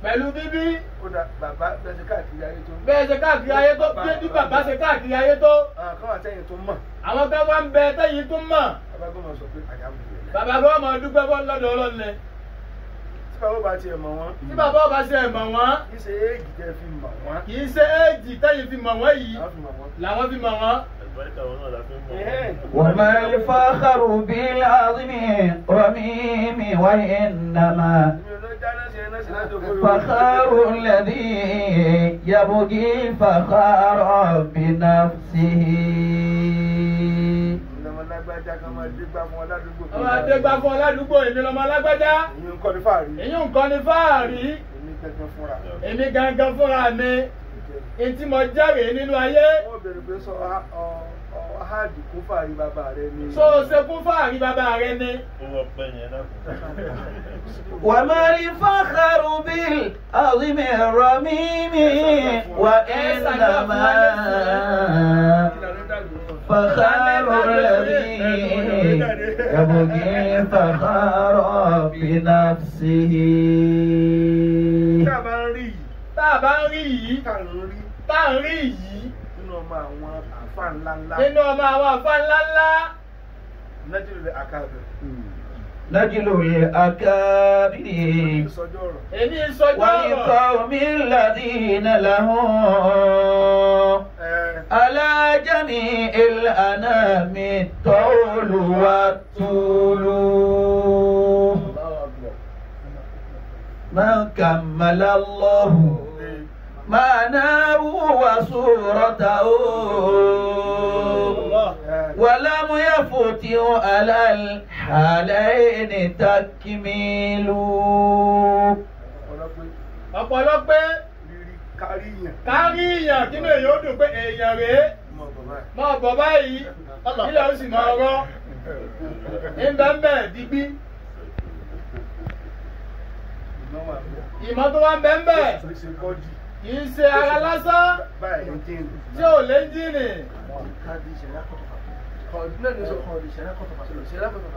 pẹ̀lú bíbí ó dá bàbá bẹ́ẹ̀ ṣe káàkiri ayé tó. bẹ́ẹ̀ ṣe káàkiri ayé tó bí bí bàbá ṣe káàkiri ayé tó àwọn kan wà tẹ́yìn tó mọ̀ àwọn kan wá ń bẹ tẹ́yìn tó mọ̀ bàbá gbọ́dọ̀ sọ pé àyàmù rẹ̀. bàbá bá wọn dúpẹ́ fún lọ́dọ̀ ọlọ́ni tí bàbá bá tiẹ̀ mọ̀ wọ́n tí bàbá ọba ṣe mọ̀ wọ́n kì í ṣe éèjì tẹ́ fi mọ̀ wọ́n. kì í ṣe éèjì tẹ́yìn fi mọ̀ wọ́n yìí àwọn fi mọ̀ wọ́n. làwọn fi mọ̀ wọ́n. àlùbáríkà wọn náà la fi ń mọ̀ Ẹ̀hẹ́n. وما الفخر بالعظم رميم وإنما mi ò lọ jáná sí ẹ náà sí láti òkú فخار الذي يبغي الفخار بنفسه ìlànà lágbájá kan máa dé gbá fún ọ ládùúgbò. ọmọ adégbá fún ọládùúgbò èmi lọmọ alágbájá ìyẹn ń kọ́ ní fàárí. èyí nǹkan ní fáàrí èmi gẹ́gẹ́ fúnra. èmi gangan fúnra mi etí mo jẹ́rìí nínú ayé wọ́n bèrè pé sọ ahadi kún fàárí bàbá rẹ ni. so ṣe kún fàárí bàbá rẹ ni. ó wọ pẹ yẹn náà. wà á máa rí fákàrù bíl àzìmí ẹ̀rọ mímí wà á ẹ̀dá máa fákàrù rẹ̀ bí ẹ̀bùgì fákàrù bí nàfṣìhì. tá a bá ń rí yìí. tá a bá ń rí yìí. tá a ń rí yìí. nínú ọmọ àwọn àbá àfa ńlá ńlá nínú ọmọ àwọn àfa ńláńlá nàìjíríà àkàbẹ̀. نجل الأكابر ìsọjọ́ ọ̀rọ̀. èmi sọjọ́ ọ̀rọ̀ والقوم الذين لهم ẹ على جميع الأنام الطول والطول من كمل الله معناه وصورته ولم يفتح على الحالين تكميل ọ̀pọ̀lọpọ̀ ọ̀pọ̀lọpọ̀ rírí kárí yàn. kárí èèyàn kí ni èèyàn ó dùn pé èèyàn rèé mọ bàbá ẹ̀. máa bọ̀ báyìí ilẹ̀ ó sì máa rọ́ ńbẹ́ńbẹ́ digbí ìmọ̀ wà bẹ́ẹ̀. ìmọ̀ tó wá ń bẹ́ńbẹ́ kì í ṣe ara lásán tí ò ìṣẹ̀lẹ̀ akọ̀tọ̀fà.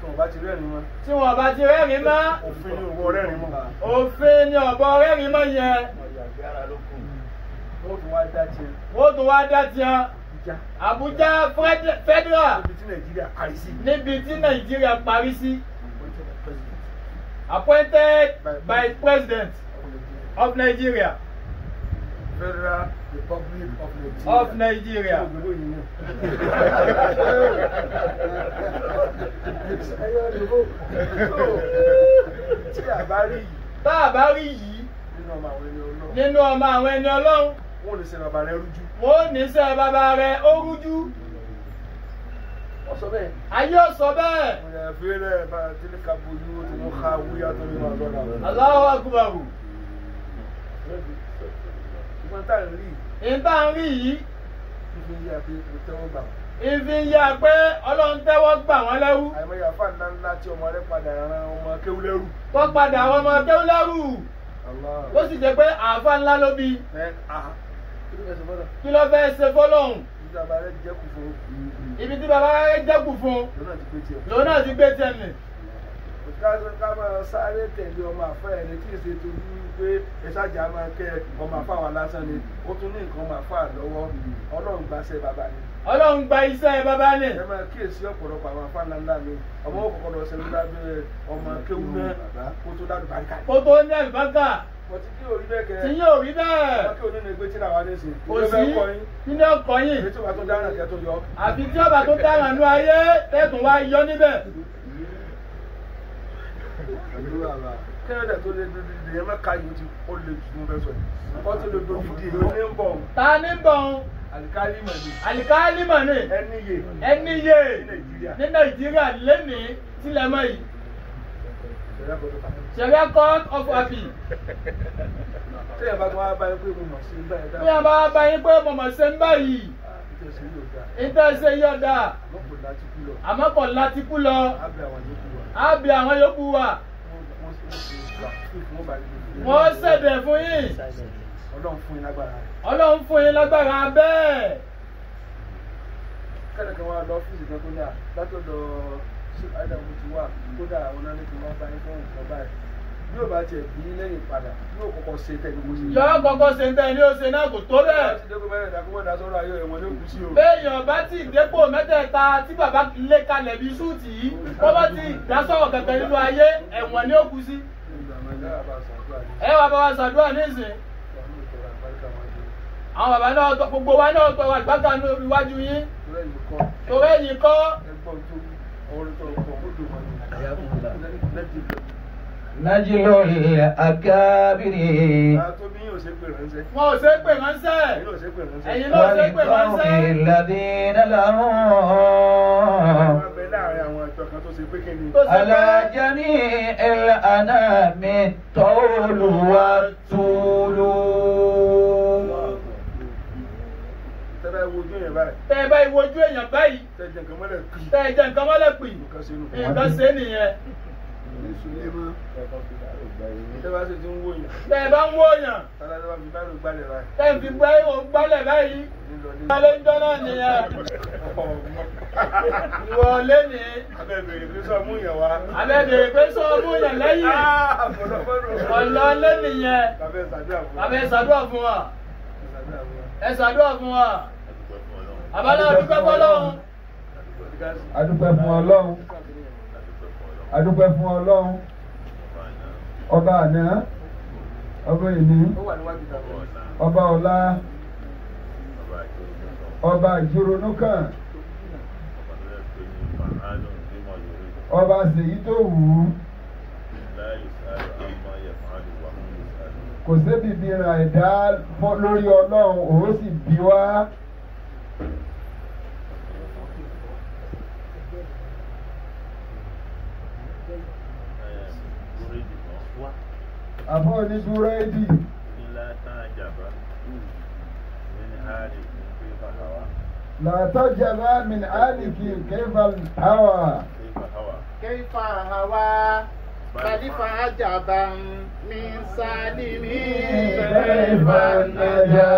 tó o bá ti rẹ́rìn mọ́. tí wọn bá ti rẹ́rìn mọ́ òfin ni òwò rẹ́rìn mọ́. òfin ni ọ̀bọ rẹ́rìn mọ́ yẹn ó tún wá dá tiẹ̀. ó tún wá dá tiẹ̀ Fed- federal níbi tí nàìjíríà parí sí. níbi tí Nàìjíríà parí sí appointed by president of Nigeria. Federal Republic of Nigeria. of tá a bá rí yìí nínú ọmọ àwọn ẹni ọlọ́run, wọ́n lè ṣe bàbá rẹ̀ rújú. wọn ò ní sẹ́ bàbá rẹ̀ ó rújú Wọ́n sọ bẹ́ẹ̀. ayé ò sọ bẹ́ẹ̀. Mo yà bá ka bojú tó lọ́la. Akbar. Ṣùgbọ́n tá à ń rí ìta ń rí yìí. Ibi yà bí mo tẹ́wọ́ gbà. ìfi pé Ọlọ́run tẹ́wọ́ gbà wọ́n lẹ́rú. Àìmọye àfa ńlá ńlá tí ọmọ rẹ̀ padà ran ọmọ kéwú lẹ́rù. tó padà àwọn ọmọ kéwú lẹ́rù ó sì jẹ́ pé àáfà ńlá ló bí. Kí ló fẹ́ ṣe fọ́lọ́hún Ìjọba bàbá rẹ̀ jẹ́ kù fún. Ibi tí bàbá rẹ̀ jẹ́kù fún. Lòun náà ti gbé tiẹ̀. Mì ká máa sáré tẹ̀lé ọmọ àfẹ́ ẹni tí èsì tó ní pé ẹ̀ṣájà máa kẹ́ ọmọ àfẹ́ àwọn lásán ni. Ó tún ní nǹkan ọmọ àfẹ́ lọ́wọ́. Ọlọ́run gbàṣẹ bàbá ni. Ọlọ́run gba iṣẹ́ bàbá ní ẹ máa kíyèsí ọ̀pọ̀lọpọ̀ àwọn afá ńláńlá mi. Ọmọ òkùnkùn lọ sẹ́nu lábẹ́ ọmọ kéwú náà. Kó tó dádùn báríkà. kó tó ní àlùbáńkà tí yóò rí bẹ́ẹ̀ kò sí. nínú ọkọ̀ yìí. Àfi tí ọba tó dára nú ayé tẹ́tùn wá yọ níbẹ̀. Ta ní bọ̀n àlìkálí mọ̀ ní. Àlìkálímọ̀ ni ẹni yé. Ní nàìjíríà. Lénìí sílẹ̀ mọ́ yìí ṣẹ̀ríà court of appeal tí ẹ̀ bá wá báyìí pé mo mọ̀ sí báyìí bí a bá bá yín pé ń báyìí ìtẹ̀sí yóò dáa ìtẹ̀sẹ̀ àmọ́ kò láti kú lọ. Á bẹ àwọn yòókù wa. Wọ́n bá ṣẹ̀dẹ̀ fún yín. Ọlọ́run fún yín lágbára. Rẹ̀ ọlọ́run fún yín lágbára bẹ́ẹ̀. Kẹ́lẹ̀ kan wá lọ ọ́fíìsì kan tó ní à látọ̀dọ̀ sí ádámù ti wà kódà àwọn náà ní kí wọ́n bá yín fún nǹkan báyìí bí yóò bá tiẹ̀ bí lẹ́yìn padà yóò kọ́kọ́ ṣe tẹ̀ sí i. yọ kọ́kọ́ ṣe ń tẹ́ ní oṣù náà kò tó bẹ́ẹ̀ láti dẹ́kun mẹ́rin ìdákúmọ̀ ìdásọ́rọ̀ ayé ẹ̀wọ̀n ló kù sí o. béèyàn bá ti dépò mẹ́tẹ̀ẹ̀ta tí bàbá lé kalẹ̀ bí súùtì yìí kó bá ti dásọ̀rọ̀ kankan nínú ayé ẹ̀wọ̀n ni ó kú sí. ẹ wà bá wa ṣàdúrà nísìn àwọn bàbá náà gbogbo wa náà tọrọ àgbàkà ní iwájú yín torí ẹ̀yìn kọ́ nájílò ilẹ̀ akábìrì. wọn ò ṣe pè ránṣẹ́ ẹ̀yin ló ṣe pè ránṣẹ́. wọ́n ní ìlàdí nílàrún. alájẹ́ni ìlànà mi tọ́lù túlù. tẹ́ bá ìwojú èèyàn báyìí. tẹ́ ẹ jẹ nǹkan mọ́lẹ̀ pì. nǹkan ṣe nìyẹn é nìyẹn tẹ́ ẹ bá ń wó èèyàn tẹ́ ẹ fi gbé ìwò gbálẹ̀ báyìí ìwọlé ń jọ́ náà nìyẹn ìwọlé ni abẹ́ bèrè pé sọ ọmú yẹn lẹ́yìn ọ̀lọ́lé nìyẹn abẹ́ ṣàdúrà fún wa ẹ ṣàdúrà fún wa àbálá dúpẹ́ fọlọ́run adúpẹ́ fún ọlọ́run adúpẹ́ fún ọlọ́run ọba àná ọba ìní ọba ọ̀la ọba ìjìrònú kan ọba ṣèyí tó wù ú kò sébi bíra ẹ̀dá fọ́- lórí ọlọ́run òun sì bí wá. àbọ̀ ní búrẹ́dì. látàjàbá min àlìkì kẹfà hawa. kẹfà hawa kàlífà àjàbá mi sáàlì mi kẹfà nàjà.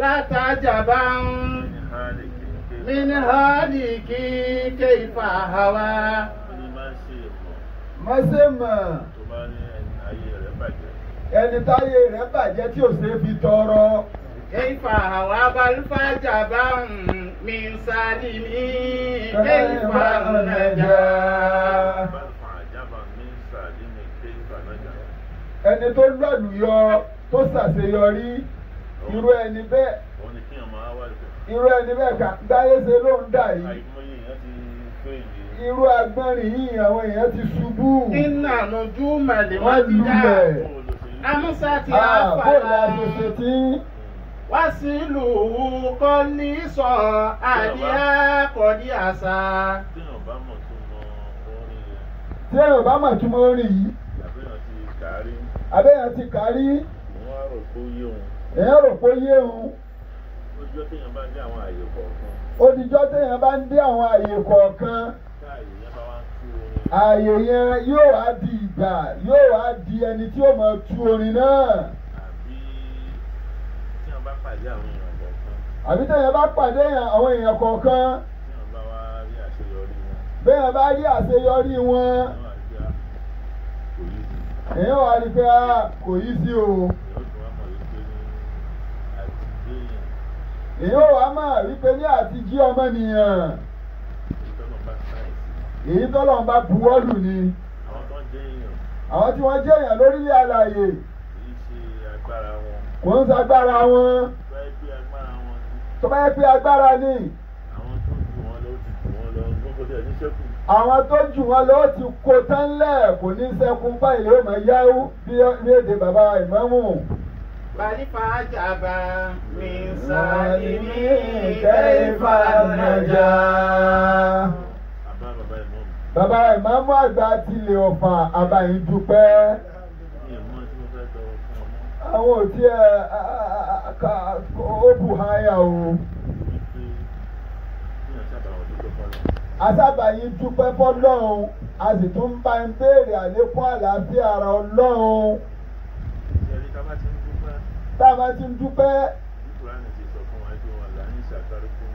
látàjàbá min àlìkì kẹfà hawa má ṣe mọ̀. tó bá ní ayé rẹ̀ bàjẹ́. ẹni táyé rẹ̀ bàjẹ́ tí ò ṣe fi tọrọ. Kẹ́yìfà àwọn abalúfàjà bá mi ń sáré mi. Kẹ́yìfà ọ̀nà jà. Ẹni tó lọ́lùyọ tó ṣàṣeyọrí irú ẹni bẹ́ẹ̀. Irú ẹni bẹ́ẹ̀ kà dáyé ṣe ló ń dà yìí irú agbọ́nrin yìí àwọn èèyàn ti ṣubú. iná ànàjú màlẹ̀ wọ́n ti dá amúsá ti àfàlà. bóyá wá sí kọ́ ní sọ àdíyá kọ́ àṣà. tí èèyàn bá mọ̀ tí mo rìn yìí. àbẹ́yàn ti kárí. èèyàn rò pé ó yé òun. ó dijọ́ téèyàn bá ń dé àwọn àyè kọ̀ọ̀kan. ó dijọ́ téèyàn bá ń dé àwọn àyè kọ̀ọ̀kan ààyè yẹn yóò wá di ìgbà yóò wá di ẹni tí ó máa tú orin náà. Àbí tí wọ́n bá pàdé àwọn èèyàn kọ̀ọ̀kan, àbí téèyàn bá pàdé àwọn èèyàn kọ̀ọ̀kan. Tí wọ́n bá wá rí àṣeyọrí wọn, béèyàn bá rí àṣeyọrí wọn. Wọ́n wá rí pé ah, èèyàn rí pé ah, kò yí sí o. Èèyàn wá máa rí pé ní àti jí bá sáyẹ̀nsì. Èyí tọ́lọ́run bá buwọ́lù ni. Àwọn tí wọ́n jẹ́ èèyàn lórílẹ̀ àlàyé kò ń sagbára wọn. Tó bá yẹ pé agbára ni. Àwọn tó jù wọ́n lọ ti kó tán lẹ̀. Kò ní sẹ́kún báyìí ló máa yáwó bí èdè bàbá ìmáàmù. Bàlífà àjàbá mi Sàlìmí sàlìmí kẹ́fà nàjà. àbá bàbá ìmọ̀ mi Bàbá ìmáàmù àgbà tilẹ̀ ọ̀fà àbáyín dúpẹ́. Àwọn ò tí ẹ ó bù háyà o. Asábàyín dúpẹ́ fọ́lọ́run, a sì tún ń bá ń béèrè àlékún àlàáfíà ara Ọlọ́run. Tá a bá ti ń dúpẹ́. ìkúránì ti sọ fún wa pé wọn là ń ṣàkárí fún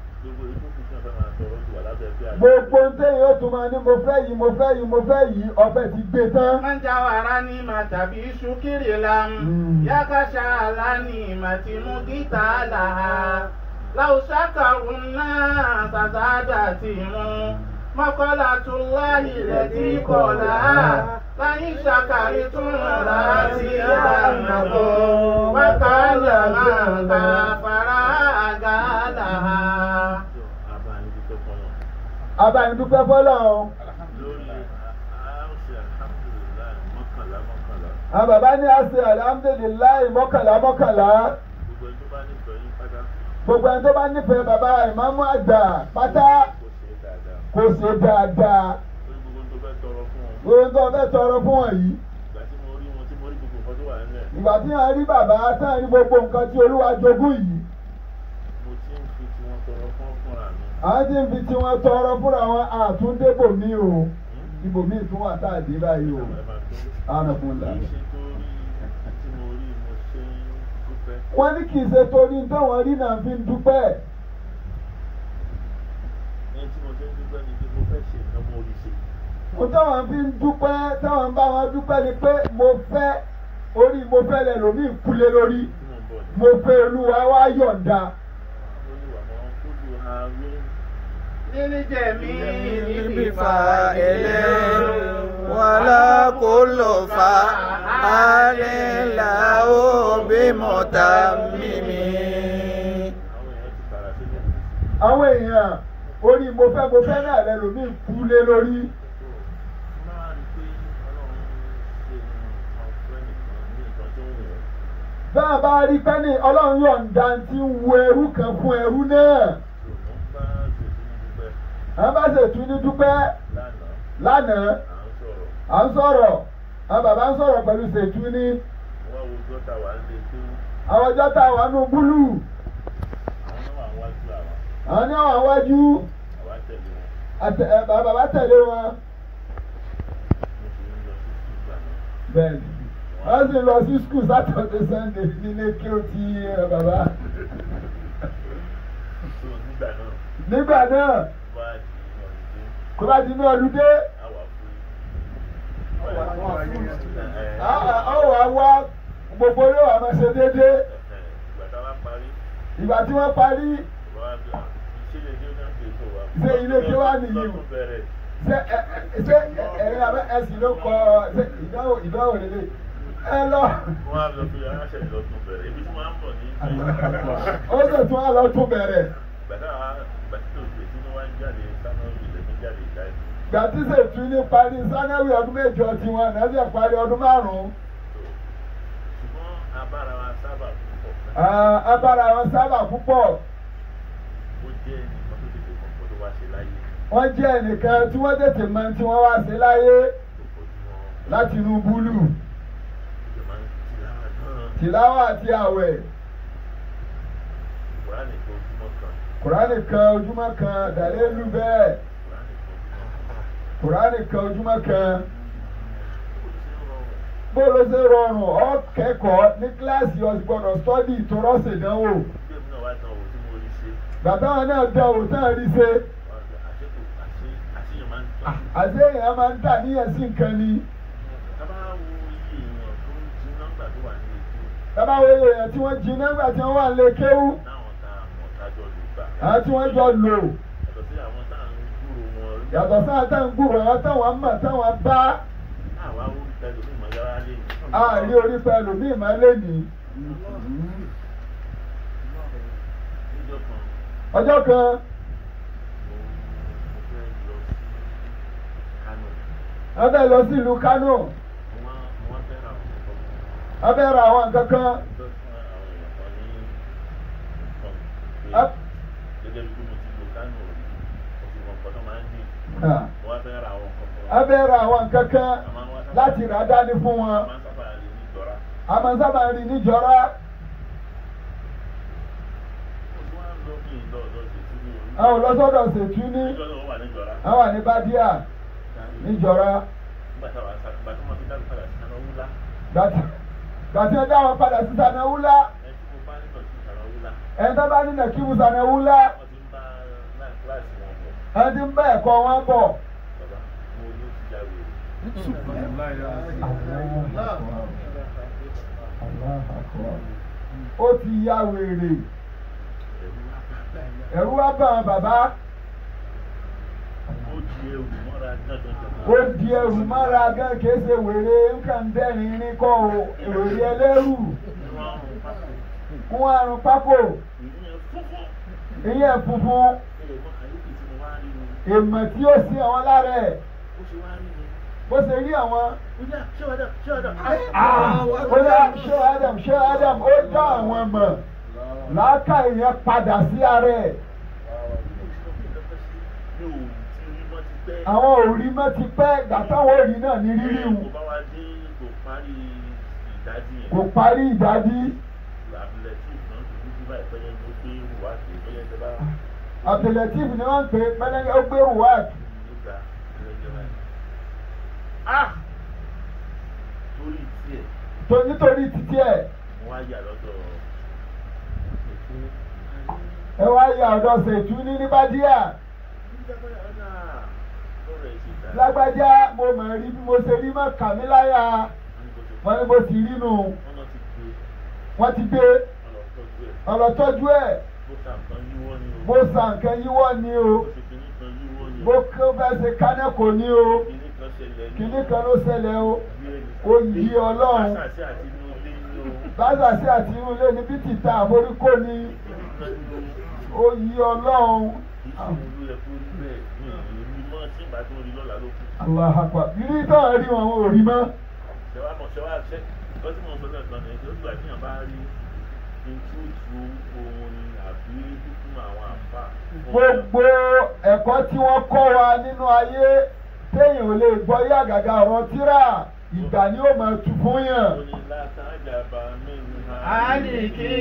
gbogbo ohun tẹ́yìn ó tún máa ní mo fẹ́ yìí, mo fẹ́ yìí, mo fẹ́ yìí, ọbẹ̀ ti gbé tán. Man jawara ni ma tàbí ṣúkìrì lam. Mm. Yakasha ala ni ma ti mú gíta laha. Láwùsákàrún náà sàtàdà ti mú. Mọ́kọ́lá tún láyé rẹ̀ tí kọ̀ láà. Láyé ṣàkàrí tún láti ìlànà tó. Wákàlà máa ta fara àgá láha. Àbáyín dúpẹ́ fọ́lọ́run. Àwọn bàbá ní àṣẹ alhamdulilayi mọ́kànlá mọ́kànlá. gbogbo ẹni tó bá nífẹ̀ẹ́ bàbá ìmáàmù àgbà pátá kò ṣe dáadáa. gbogbo tó fẹ́ tọrọ fún wọn yìí. ìgbà tí wọn rí bàbá tán rí gbogbo nǹkan tí Olúwa jogún yìí. Àwọn tí tiwọn tọrọ fúnra wọn àtúndébò mi o. Ibòmí tún wà tá a dé báyìí o. dúpẹ́ Wọ́n ní kì í ṣe torí táwọn rí náà fi ń dúpẹ́. ẹni tí mo ṣe ń dúpẹ́ ni pé mo fẹ́ ṣe nǹkan mo rí ṣe Mo táwọn fi ń dúpẹ́ táwọn bá wọn dúpẹ́ ni pé mo fẹ́ orí mo fẹ́ lẹ kúlé lórí. mo fẹ́ Olúwa wá yọ̀ǹda. wà mọ́ kójú ààrẹ Nínú jẹ̀mí níbi بفاعل ولا كل فعال له بمتمم àwọn èèyàn ti fara sílẹ̀ Àwọn èèyàn orí mo fẹ́ mo fẹ́ náà lẹ lòmí kúlé lórí. máa rí pé ọlọ́run ṣe nǹkan fún ẹnìkan ní nǹkan tó ń wọ̀ Bá a bá rí pẹ́ni Ọlọ́run yọ̀ǹda tí ń wo ẹrú kan fún ẹrú náà. bá Àwọn bá ṣètú ní dúpẹ́ lánàá à ń sọ̀rọ̀. Àwọn bàbá ń sọ̀rọ̀ pẹ̀lú ṣètú ní. Àwọn ọjọ́ tá a wà nù búlù. àwọn ní àwọn àwájú. bàbá tẹ̀lé wọn. Bẹ́ẹ̀ni. Wọ́n sì lọ sí skul Sátọ̀dé Sọ́ndé nílé kí ó ti bàbá. [LAUGHS] nígbà náà Náà, bá ti ní ọlúdé. àwà Ọ wà wá gbogbo yóò wà máa ṣe déédéé. ìgbà tí wọ́n parí, tí tó. Ṣé ilé kí wá nìyí o? lọ́tún bẹ̀rẹ̀ ṣé ẹ ẹ ṣé ẹ̀yin abẹ́ ẹ̀sìn ló kọ ṣé ìdáwó ìdáwó lélẹ̀. Ẹ lọ. wọ́n á lọ fi aráṣẹ́ lọ́tún bẹ̀rẹ̀ ibi tí wọ́n á bọ̀ ní Ó sì tún á lọ tún bẹ̀rẹ̀. tó tí jáde sáná ilẹ̀ tó jáde ìdá ẹ̀ Ìgbà tí ṣètú ní parí sánáwì ọdún mẹ́jọ tiwọn náà sì parí ọdún márùn-ún. ṣùgbọ́n abára wa sábà púpọ̀ Abára wọn sábà púpọ̀. ó jẹ́ ẹnìkan tó tètè kọ̀ọ̀kan tó wá ṣe láyé Wọ́n jẹ́ ẹnìkan tí wọ́n tètè mọ tí wọ́n wá sí láyé láti inú búlù. Tìláwà àti àwẹ̀. kùránì kan ojúmọ́ kan kan dàlélú bẹ́ẹ̀. Kùránì kan ojúmọ́ kan ń Bó ló ṣe rọrùn ọ́ kẹ́kọ̀ọ́ ní kíláàsì ọ̀sìn gbọ́dọ̀ stọ́dì tó rọ́ọ̀sì ìdánwò. Bàbá wọn náà dán òun tán rí ṣe. ń Àṣé èèyàn máa ń dà níyẹn sí nǹkan ni. ń Bàbá wo èèyàn tí wọ́n jí nígbà tí wọ́n wà lé kéwú. tá a. Àwọn tí wọ́n jọ lò. yàtọ̀ sí àwọn tá à ń gbúrò wọn rí. Yàtọ̀ sáà tá ń gbúrò àwọn táwọn táwọn bá. tẹ́lẹ̀ ní ìmọ̀lára lé ní. Àárí orí pẹ̀lú ní ìmọ̀lẹ́ ní. níjọ́ kan Ọjọ́ kan, wọ́n fẹ́ lọ sí ìlú Kánò. Wọ́n fẹ́ ra àwọn nǹkan kan. Kan. Wọ́n fẹ́ ra àwọn nǹkan a láti rà dání fún a wọn. A máa ń sábà rí níjọra. Àwọn lọ́sọ̀dọ̀ ṣètú ní. Àwọn wà ní Bádíà níjọra. Gbàtí ẹ dá wọn padà sí Sanawúlá. ẹ tó bá ní Nàkíbù Sanawúlá. wọ́n ti ń bá láì kíláàsì Ẹni tí ń bá ẹ̀kọ́ wọn bọ̀. ó ti wèrè. Ti ya wèrè. Ẹ̀rú wá bá wọn bàbá. ó di mọ́ra ẹrù mára gan kìí ṣe wèrè nǹkan dẹ́rìn ní kọ́ o. Èrè ẹlẹ́rù. wọ́n àrùn pákó. Ìyẹn funfun. Èèmọ̀ tí ó sí àwọn lára ẹ̀. Bó ṣe rí àwọn. ó yá ṣé dà ṣé Adam ṣé Adam ó dá àwọn mọ̀. Làákà ìyẹn padà sí ara ẹ̀. Àwọn òrí mọ́ ti pẹ́ gbàtàwọn òrí náà ní rírì kò wù. Kò parí ìdádí. Abdulatif ni wọ́n ń pè é pẹ́lẹ́ngẹ́ ó ẹlẹ́jẹ̀ báyìí. ah torí tiẹ̀ tó nítorí títí ẹ̀ wọ́n á yà lọ́dọ̀ ẹ wá ya ọ̀dọ̀ ṣètú ní nígbàdíà. Lágbájá mo mọ̀ rí bí mo ṣe rí mọ́ kàmíláyà. Wọ́n ní mo sì rí nù. Wọ́n ti gbé ọlọ́tọ́jú ẹ̀. Bó sa nǹkan yíwọ́ ni o. Bó kó fẹ́ ṣe kánẹ́kò ni o. Kìnní kan ló ṣẹlẹ̀ o. Ó yí ọlọ́run. Bázà sí àti inú ilé ní bí tìta àforíkó ni. Ó yí ọlọ́run. Allah akbar. Ìrí táwọn rí wọn ò rí mọ́. ṣẹwàá mọ̀ ṣẹwàá ṣẹ lọ́sí mọ̀ sọ́dọ̀ ní ojú àti yàn bá rí ìtútù ohun ni àbí fífún àwọn àfà. Gbogbo ẹ̀kọ́ tí wọ́n kọ́ wa nínú ayé téèyàn ò lè gbọ́ yá gàgà ọ̀rọ̀ tíra ìgbà ni ó máa tu fún yàn. Aliki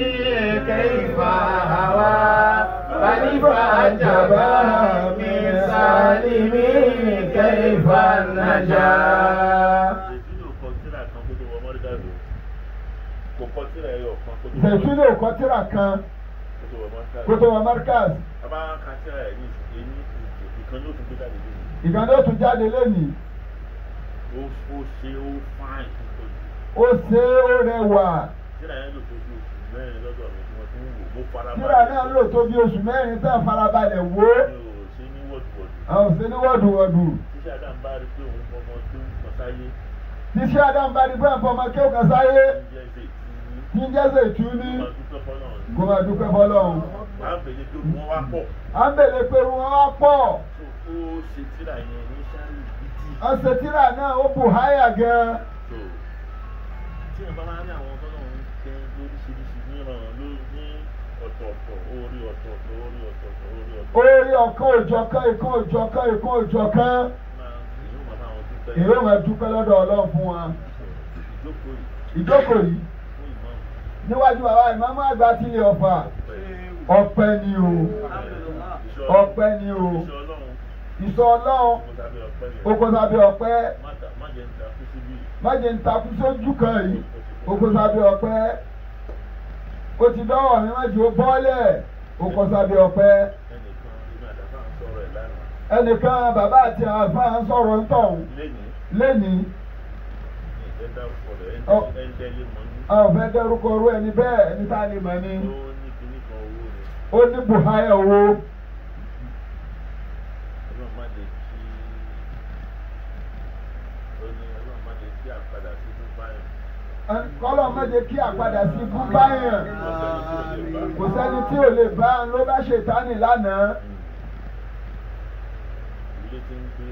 kaifa hawa Balifa jaba min salimi kaifa naja Ṣètúlẹ̀ ò kọ́ tíra kan kó tó wọ Markaz. Bàbá tíra ẹ̀ ní ìsìn ìkan ló tún gbé jáde lónìí. Ìgbà náà tún jáde lónìí. Ó ó ṣe ó fáìn púpọ̀ jù. Ó ṣe ó rẹwà. Tíra yẹn lò tó bí oṣù mẹ́rin lọ́dọ̀ mi tí wọ́n ti ń wò mo fara Tíra náà lò tó bí oṣù mẹ́rin tán farabalẹ̀ wò ó. Mi ò ṣe ní wọ́dùwọ́dù. Ò ṣe ní wọ́dùwọ́dù. Tíṣà dá ń bá rí pé òun fọmọ tó ń kọ sáyé. Tíṣẹ́ Adámbárí bẹ́ẹ̀ fọmọ kí ó kàn sáyé. Ń jẹ́ ṣe ìtìrí. Tí ń jẹ́ Ṣètú ní. Kó dúpẹ́ fọlọ́run. À ń bèèrè pé wọ́n wá pọ̀. À ó tíra náà ó bù háyà gan. Orí ọ̀kan òjọ̀kan ìkan òjọ̀kan ìkan òjọ̀kan. Èyí máa dúpẹ́ lọ́dọ̀ Ọlọ́run fún wa. Ìjókòó yìí Ìjókòó yìí fún ìmọ̀ níwájú bàbá ìmáàmù àgbà tí ilé ọ̀fà. Ọpẹ́ ni o. Ọpẹ́ ni o. Ìsọ Ọlọ́run sábẹ́ ọpẹ́ yẹn. oko sábẹ́ ọpẹ́. Má ta- má jẹ́ ń takú sójú kan yìí. Oko sábẹ́ ọpẹ́. Ó ti dọ́wọ́ mi má jẹ́ ó bọ́lẹ̀. Oko sábẹ́ ọpẹ́. Ẹnìkan bàbá àti àlùfáà ń sọ̀rọ̀ ń tọ̀hún Lénìí a ò fẹ́ dẹ́rùkọ orú ẹni bẹ́ẹ̀ ẹni tá a lè mọ̀ ni. Ó ní buhaya owó. Kọ́lọ̀ méje kí àpadà sí fún báyàn kò sẹ́ni tí ò lè bá ń ló bá ṣètánì lánàá. Ilé tí ń gbé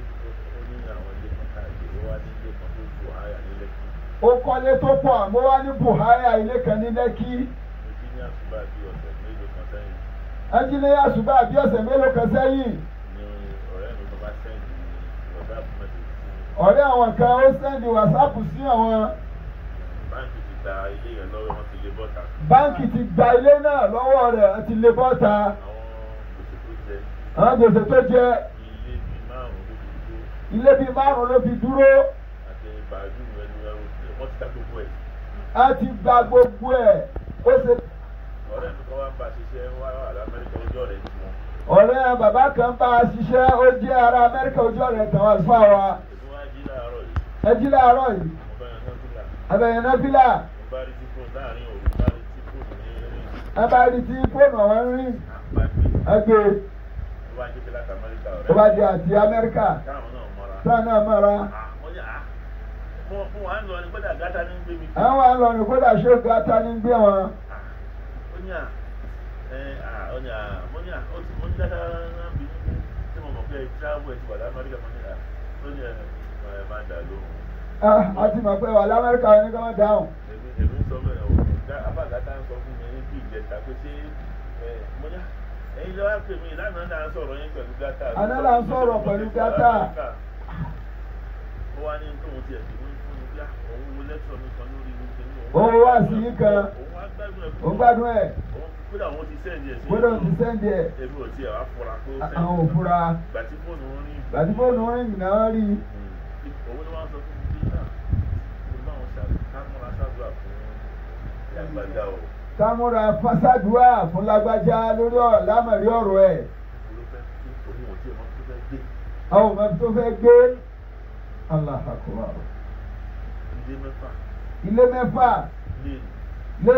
ó ní àwọn ilé kan káàkiri ó wá ní ilé kan tó ju àyà ní lẹ́kì ó kọ́lé tó pọ̀ àmọ́ wá ní buhaya ilé kan ní lẹ́kí. Ẹnjíníyà ṣùgbọ́n àbí ọ̀sẹ̀ mélòó kan sẹ́yìn. Ọ̀rẹ́ àwọn kan ó sẹ́ndì wàsápù sí àwọn. Báńkì ti ta ilé yẹn lọ́wọ́ wọn ti lé bọ́ta. Báńkì ti gba ilé náà lọ́wọ́ rẹ̀ àti lè bọ́ta. Àwọn gbèsè tó jẹ. Ilé bíi márùn-ún ló fi dúró. Àti bàálù wọ́n ti ta gbogbo ẹ̀. A ti gba gbogbo ẹ̀. Ó ṣe ọ̀rẹ́ mi kan wá ń bá ṣiṣẹ́ wá wà lamẹ́ríkà ojú ọ̀rẹ́ ti wọn ọ̀rẹ́ bàbá kan bá a ṣiṣẹ́ ó jẹ́ ará amẹ́ríkà ojú ọ̀rẹ́ tàwọn àlùfáà wa. Ẹ jí láàárọ̀ yìí. Abẹ̀yẹn náà fílà ẹ bá rí tí fóònù àwọn ń rìn. Àpapẹ̀ ẹgbẹ́ ó jẹ́ amẹ́ríkà bá di àti amẹ́ríkà. Káwọn náà mọ́ra ní à ń lọ ní gbọ́dọ̀ gátà ní gbé mi àwọn ń lọ ní kódà ṣé gata ní gbé wọn ó ní à ó ní à mo ní à ó ti mo ní gátà náà bí tí mo mọ̀ pé travel ẹ̀ ti wà lamẹ́ríkà mo ní à ó ní ẹ máa dà lóhùn. Ah, a ti mọ̀ pé wà lamẹ́ríkà ní kí wọ́n dáhùn èmi èmi ń sọ bẹ́ẹ̀ o abá gátà ń sọ fún mi ní bí ìjẹta pé ṣé mo ní à ẹ̀yin lọ́wọ́ pè mí lánàá náà sọ̀rọ̀ yín pẹ̀lú gátà. Àná là ń sọ̀rọ̀ pẹ̀lú gátà. ó wá ní tóun tiẹ̀ fi ń fún mi bí òun wá sí yín kan. òun gbádùn ẹ̀ ẹ̀. Kódà wọn ti sẹ́ǹdì ẹ̀ sí gbọ́dọ̀ ti sẹ́ndì ẹ̀. Èmi ò tiẹ̀ wá fura pé ó àwọn sẹ́ǹdì òfura gbà tí fóònù ń rí. Gbàtí fóònù náà rí. Òun ni wọ́n sọ fún mi náà mo bá wọn ṣàlù kámúra ṣàdúrà fún ìyàgbàdà o. Kámúra fásádùá fún lágbájá lórí ọ̀rọ̀ lámẹ̀rí ọ̀rọ̀ ẹ̀. Ò àwọn ọmọ tó fẹ́ gbé. Allah akbar ilé mẹ́fà. Ilé mẹ́fà. Lé.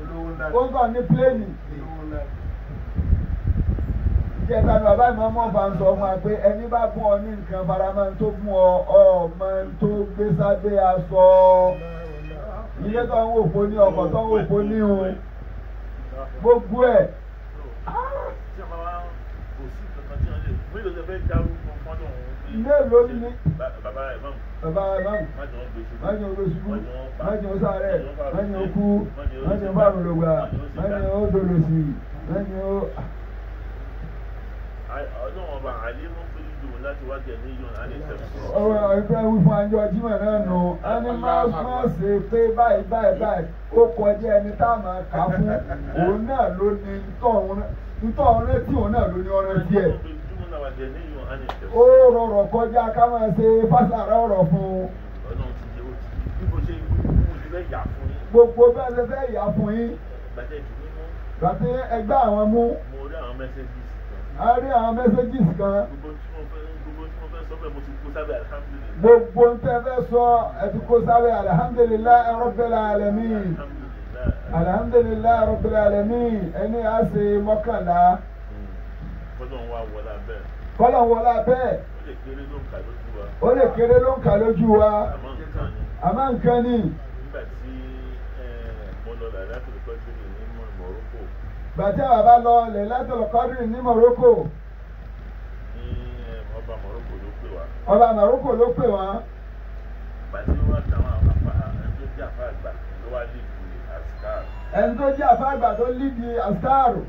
Olówó ńlá. Ó ń kàn ní ńlá. Ìjẹta ni bàbá ìmọ̀ ọmọ bá ń sọ fún wa pé ẹni bá fún ọ ní nǹkan faramọ́ tó fún ọ ọmọ tó gbé sábẹ́ aṣọ. Ilé tó ń wò fún ní ọkọ̀ tó ń wò fún ní o. Gbogbo ẹ̀. Tí a máa kò sí kankan tí wọ́n lè mélòó lè fẹ́ dárúkọ Mélòó ni? Bàbá mọ̀ bàbá ìmọ̀ má jẹ́ wọ́n gbé ṣubú májè olóṣubú má jẹ́ wọ́n pa májè osàrẹ̀ májè okú májè májè fáàmùlògbà májè odòlòsì májè ó. ọlọ́run ọba àlẹ́ mú pé lílo láti wá jẹ ọ̀rọ̀ ẹgbẹ́ wí fún anjọ jímọ̀ náà nù ní máa máa ṣe pé báyìí báyìí báyìí ó kọjá ẹni tá a máa kà fún òun náà ló ní ntọ́hún létí òun náà ló ní ọ̀rọ̀ díẹ̀ náà ní. Ó rọrọ̀ kọjá ká máa ṣe fásitì ọ̀rọ̀ fún un. Gbogbo bẹ́ẹ̀ ṣe fẹ́ yà fún yín. Gbàtí ẹgbẹ́ àwọn mú. Mo rí àwọn mẹ́sẹ̀gì a rí àwọn mẹ́sẹ́gìs kan. Gbogbo ń tẹ́ fẹ́ sọ ẹtí kó sábẹ́ alihamdulilayi alamin. Alhamdulilayi alihamdulilayi rabbil alamin. Ẹni a ṣe mọ́kànlá ń wá wọlé abẹ́ kọ́lọ̀ wọlé abẹ́ ó lè kéré ló ń kà lójú wa. Àmọ́ nǹkan ni. Nígbà tí mo lọ kọ́ sílẹ̀ ní Morocco. Gbàtí àwọn bá lọ látọ̀lọ̀ kọ́dìrì ní Morocco. Ní ọba Morocco ló pè wá. Ọba Morocco ló pè wọ́n gbà tí wọ́n wá dáwọn àpá ẹni tó jẹ́ àpá àgbà ló wá lè fi àsìkà ẹni tó jẹ́ àfáàgbà tó lídi askaru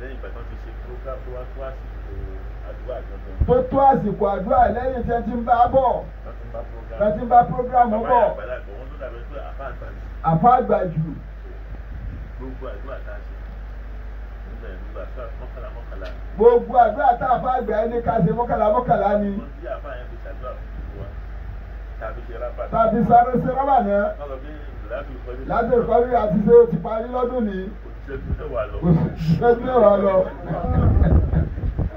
lẹ́yìn ìgbà tí wọ́n ti ṣe program tó tó àsìkò àdúrà lẹ́yìn tí wọ́n ti ń bá bọ̀. Wọ́n ti ń bá program. Bọ̀. àpá àgbà ni. Jù. Gbogbo àdúrà tá a ṣe gbogbo àdúrà tá àfáàgbà ẹni ká ṣe mọ́kànlá mọ́kànlá ni. Tàbí ṣe rábà. Sáré rọ́bà náà. Láti ìkọ́rí àti ṣe ti parí lọ́dún ní tó wà lọ. oṣù mẹ́wàá lọ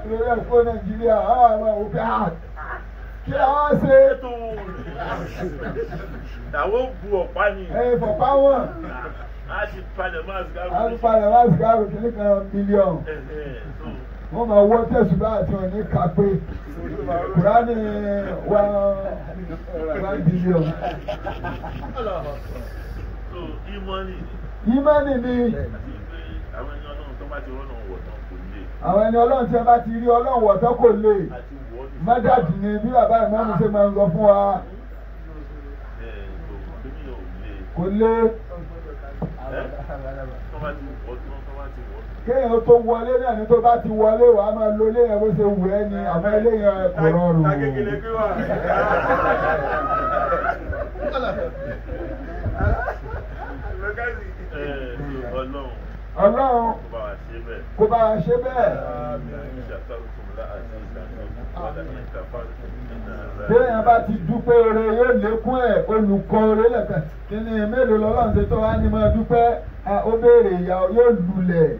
lórí ẹ̀kọ́ Nàìjíríà àwọn àwọn à kí la wá ṣe àwọn bu ọ̀pá ni ẹ fọ̀pá wọn a ti palẹ̀ máa sika a ń palẹ̀ wá sìkáàrù kìíní kan mílíọ̀nù wọ́n máa wọ́ tẹ̀sùbá àti wọn ní kápé kùránì bílíọ̀nù. so ìmọ̀ni ìmánì ni àwọn ẹni ọlọ́run tó bá ti rọ́nà wọ̀ tán kò lè àwọn ẹni ọlọ́run tí wọ́n bá ti rí ọlọ́run wọ̀tọ́ kò lè mádàdì ni bí bàbá ìmọ̀ọ́mù ṣe máa ń sọ fún wa. Kò lè kéèyàn tó wọlé náà ní tó bá ti wọlé wàá máa lo ilé yẹn bó ṣe wù ẹ́ ni. Àmọ́ ilé yẹn kò rọrùn. [LAUGHS] Ọlọ́run ọlọ́run kó bá wa ṣe bẹ́ẹ̀. téèyàn bá ti dúpẹ́ oore yóò lékún ẹ̀. Olùkọ́ oore lẹ́kàn kí ni mélòó lọ́lọ́run ṣe tó wá ní máa dúpẹ́? Ó béèrè ìyá yóò lulẹ̀.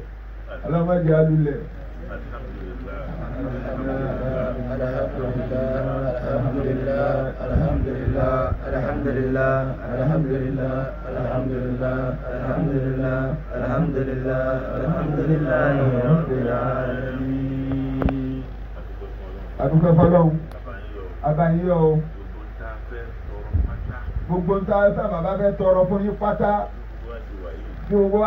Ọlọ́mọdé á lulẹ̀. Adúpẹ́ fọlọ́run abayíyọ o. Gbogbo ń ta ẹsẹ̀ bàbá fẹ́ tọrọ fún yín pátá. Bí gbogbo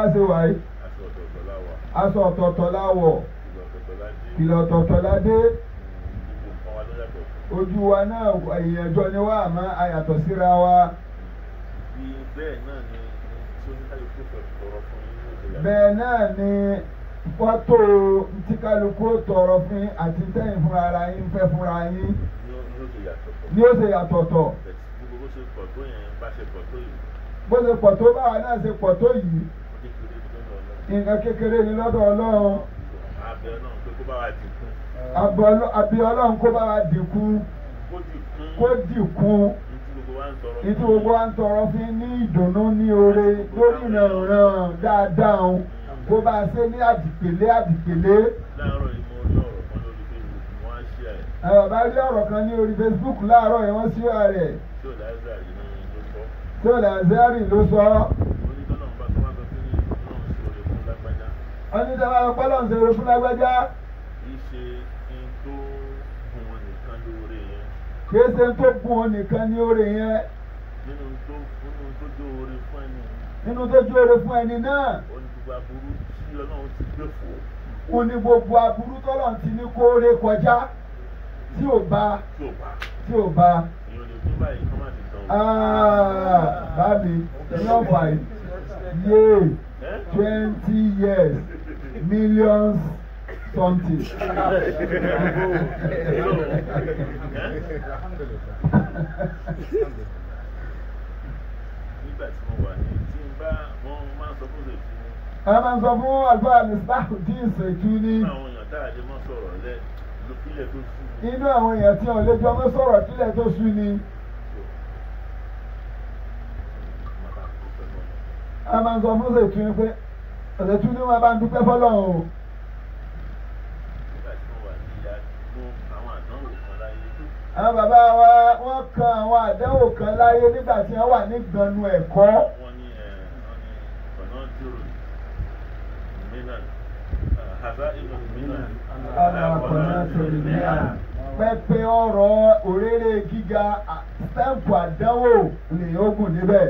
ojú wa náà èèyàn jọ ni wá àmọ́ àyàtọ̀ síra wa. Bẹ́ẹ̀ náà ni tí oníkálukú fẹ́ tọrọ fún yín bẹ́ẹ̀ náà ni fọ́tò tí kálukú tọrọ fún yín àti tẹ́yìn fúnra ara yín fẹ́ fúnra yín. Ni ó ṣe yàtọ̀tọ̀ bó ṣe pọ̀ tó yẹn bá ṣe pọ̀ tó yìí. Bó ṣe pọ̀ tó báwa náà ṣe pọ̀ tó yìí. Nǹkan kékeré ni lọ́dọ̀ ọlọ́run. Abẹ náà pé kó bá wa dínkù Àbọ̀- àbí ọlọ́run kó bá wa dínkù kó dínkù ìtú gbogbo wa ń tọrọ fún ní ìdùnnú ní oore lórí ìrànràn dáadáa o. Kó bá a ṣe ní àdìpèlé àdìpèlé. láàárọ̀ yìí mo rí ọ̀rọ̀ kan lórí facebook wọ́n á ṣe ẹ̀. Ẹ bàbá rí ọ̀rọ̀ kan ní orí Facebook láàárọ̀ yẹn wọ́n sí rẹ̀. Tí ò náà ló sọ? Ní tọ́lọ̀ ń náà ṣòro fún lágbájá. Ọpọlọ fún kì í ṣe kìí ṣe tó gun ọ nìkan ní oore yẹn nínú tó tó jó oore fún ẹni nínú tó jó oore fún ẹni náà ó ní gbogbo aburú tí ọlọ́run ti gbé fò ó ní gbogbo aburú tọ́lọ̀ ti ní kó ré kọjá tí ò bá tí ò bá èèyàn lè tún báyìí kọ́ má ti tán o. Ah, báàmì ní ọ̀fà yéé Ẹ́? twenty years millions something. nígbà tí mo wà ní tí n bá wọn máa ń sọ fún lè fún ẹ máa ń sọ fún àwọn èèyàn tá a lè mọ sọ̀rọ̀ lẹ lókìlẹ̀ tó sùn ní. inú àwọn èèyàn tí wọn lè jọ mọ́ sọ̀rọ̀ kílẹ̀ tó sú ni ẹ máa ń sọ fún ìṣètú ní pé ìṣètú ní wọn bá ń dúpẹ́ fọlọ́run o nígbà tí mo wà ní ìyá mú àwọn àdánwò kan láyé àwọn bàbá wa wọ́n kan àwọn àdánwò kan láyé nígbà tí wọ́n wà ní gbọ̀nù ẹ̀kọ́. Wọ́n ní àbá ìlú mìíràn pẹpẹ ọ̀rọ̀ òréré gíga sẹ́ǹpù àdánwò ogun níbẹ̀.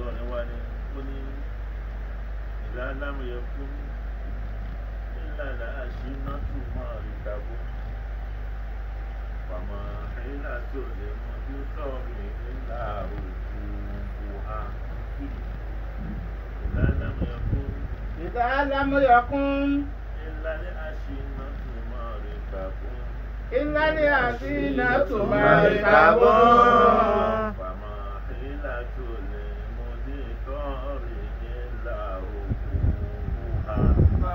lọ́rin wá ní ó ní ìlànà yẹ fún ìlànà àṣínátù máa rí fàmọ́ ilá tí ò lè mú bí sọ́ọ̀mì nílà òkú buha ìdálámúyọkún. ìdálámúyọkún. ilá ní aṣínà tó máa rí bàbá. ilá ní aṣínà tó máa rí bàbá.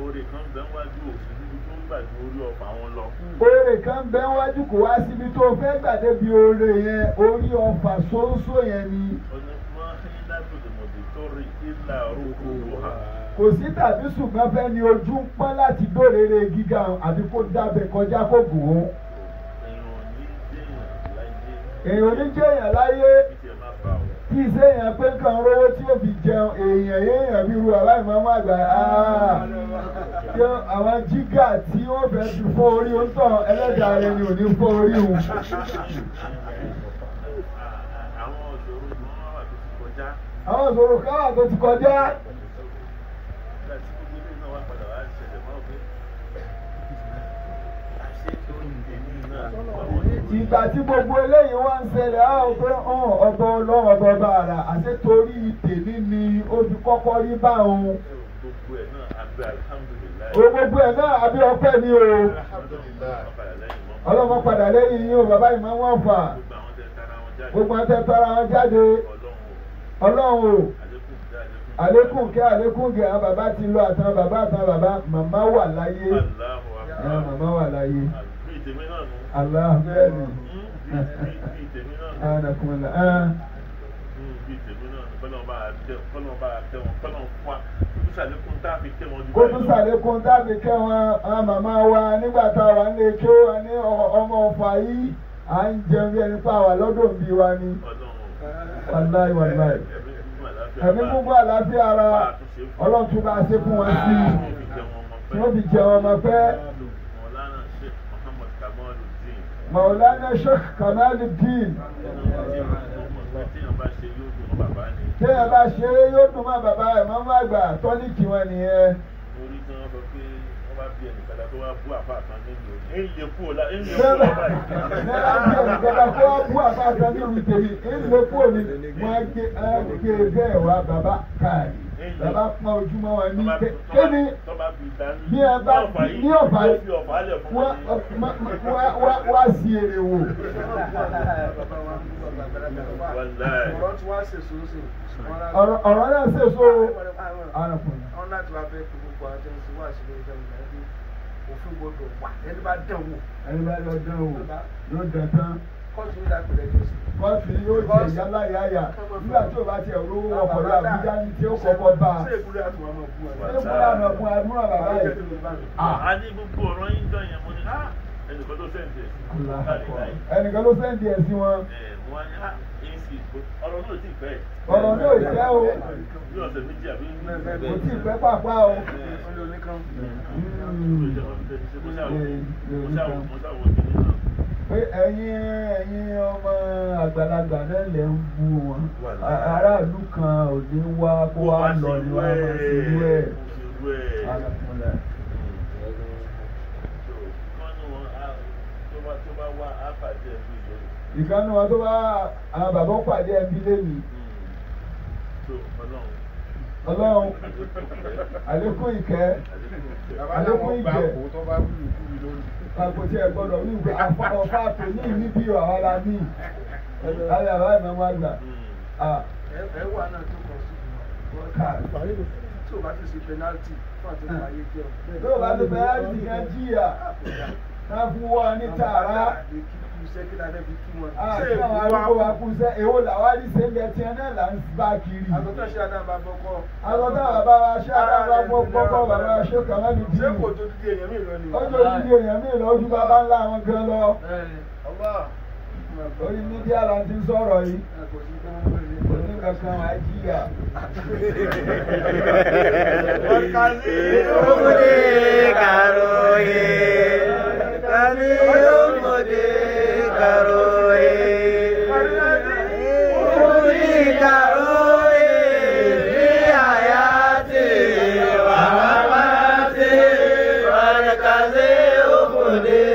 oore kan bẹ́ẹ̀ wájú òfin níbi tó ń gbàgbé orí ọ̀pá wọn lọ. oore kan bẹ́ wájú kò wá síbi tó fẹ́ gbàdé bí oore yẹn orí ọfà ṣóńṣó yẹn ni. Tó rí orúkọ kò sí tàbí ṣùgbọ́n fẹ́ ni ojú ń pọ́n láti dórere gíga àbí kó dábẹ̀ kọjá kó gùn ó èèyàn ní déèyàn láyé. Èèyàn oníjẹ́ èèyàn láyé ìṣe èèyàn pé nǹkan rówó tí ó fi jẹun èèyàn èèyàn bí irú àbá ìmọ̀ọ́mọ́ àgbà áá tí àwọn jígà tí wọ́n fẹ́ fi fọ́ orí ń tàn ẹlẹ́dàá rẹ ni ò ní fọ́ orí òun. àwọn òṣòro ni wọ́n wà tó ti kọjá. àwọn ìṣòro ìgbà tí gbogbo eléyìí wá ń ṣẹlẹ̀ á ò pé hàn ọba ọlọ́run ọba ọba àrà. Àti torí tèmi ni ó fi kọ́kọ́ rí bá òun. gbogbo ẹ̀ náà àbí ọpẹ́ ni o. Ọlọ́mọ padà lẹ́yìn yín o bàbá ìmọ̀ wọn fà. Gbogbo àwọn tẹ́ tọ́ra wọn jáde. Ọlọ́run o. Àlékún kẹ́ àlékún kẹ́ àwọn bàbá ti lọ àtàwọn bàbá àtàwọn bàbá. Màmá wà láyé. Màmá wà láyé Allah [LAUGHS] bẹ́ẹ̀ ni anakunla ẹ̀ kó tún sàlékún tábì kẹ́ wọn àwọn màmá wa nígbà tá a wà ń lè kí ó ní ọmọ ọ̀fà yìí à ń jẹun bí ẹni pa wà lọ́dọ̀ bí wa ni. Wàláì wàláì ẹ̀mí gbogbo àlàáfíà ara. Ọlọ́run tún bá ṣe fún wọn sí i. Wọ́n fi jẹun ọmọ pẹ́. Maulana Sheikh Kamaluddin téèyàn bá ṣe é yóò dùn mọ́ bàbá ẹ̀ mọ́ má gbà tọ́níkì wọn nìyẹn. orí tí wọ́n sọ pé bá bí ẹnìkan tó wá bú àfa kan nínú ẹ̀ ń lè kú ọ̀la ń lè kú Bẹ́ẹ̀ ọ̀la bẹ́ẹ̀ báyìí. bí ẹnìkẹ́ta kó bú àbáta ní ìlú tèmi èlé fóònù wọn á gbé á gbé bẹ́ẹ̀ wá bàbá káàdì bàbá pọ́n ojúmọ́ wọn ní ké kéde bí ẹ bá ní ọ̀fà wọ́n wá sí èrè wò. ọ̀rọ̀ wọ́n náà ṣèṣo arákùnrin. wọ́n láti wá fẹ́ gbogbo ń ṣe wá sí lórí ìjọba ìgbà pé òfin gbọdọ̀ wà. Ẹni bá dán wò. Ẹni bá lọ dán o yóò dán tán. Kóòtù ní ìdápẹ̀lẹ̀ tó sì. kọ́ọ̀tù yóò jẹ yálà yáyà. Nígbà tí o bá tiẹ̀ rówó ọkọ̀ lọ àbújá ní tí ó kọ́kọ́ bá a. ṣé ìbúrẹ́ àti wọn máa bú wọn. ṣé mo rà nà fún àdúrà bàbá yìí. a ní gbogbo ọ̀rọ̀ yín jọ yẹn mo ní sẹ́ǹdẹ̀ ẹnìkan ló sẹ́ǹdì ẹ̀ sí. Wọn. Ẹ̀ mo wá ní á èyí sì ọ̀rọ̀ náà ọ̀rọ̀ náà ò jẹ́ o bí ọ̀sẹ̀ méjì àbí kò tí ì pẹ́ pàpà o. Olè oníkan. pé ẹ̀yin ẹ̀yin ọmọ àgbàlagbà náà lè ń bú wọn aráàlú kan ò ní wá kó wá lọ ní wá máa ṣe irú ẹ̀. Ìkànnì wọn tó bá àwọn bàbá pàdé ẹbí lẹ́yìn ọlọ́run. Àlékún ìkẹ́. Àlékún ìkẹ́ àpòtí ẹ̀ gbọ́dọ̀ ní ìgbẹ́ ọ̀fà àpò ní níbí àwọn ará ní. Ayé àbá ìmọ̀ àgbà. ẹ wà náà tó kàn sí ìgbìmọ̀ tí o bá ti ṣe penalty fún àti ìgbà ayé jẹ́ o. tó o bá ti láti kan jìyà. Náà fún wọn ní tààrà. Iṣẹ́ kí ládẹ́ fi kí wọn. àti àwọn arúgbó wa kú sẹ́ èwo làwárí sẹ́ńgẹ̀ tiẹ̀ náà là ń bá kiri. àgọ́tọ̀ ṣe àdàbà bọ́kọ́. àgọ́tọ̀ bàbá wa ṣe àdàbà bọ́kọ́ bàbá wa ṣe kàmáàlì ṣé dín. kò tó dídí èèyàn mi lọ ni. ọjọ́ ìdíje èèyàn mi lọ ojú bàbá ńlá wọn gan lọ. orí mídíà ń ti sọ̀rọ̀ yìí. educação é dia. Mudei, caroe. Caminho, mudei, caroe. Mudei, caroe. Viayate, vavate, para fazer o poder.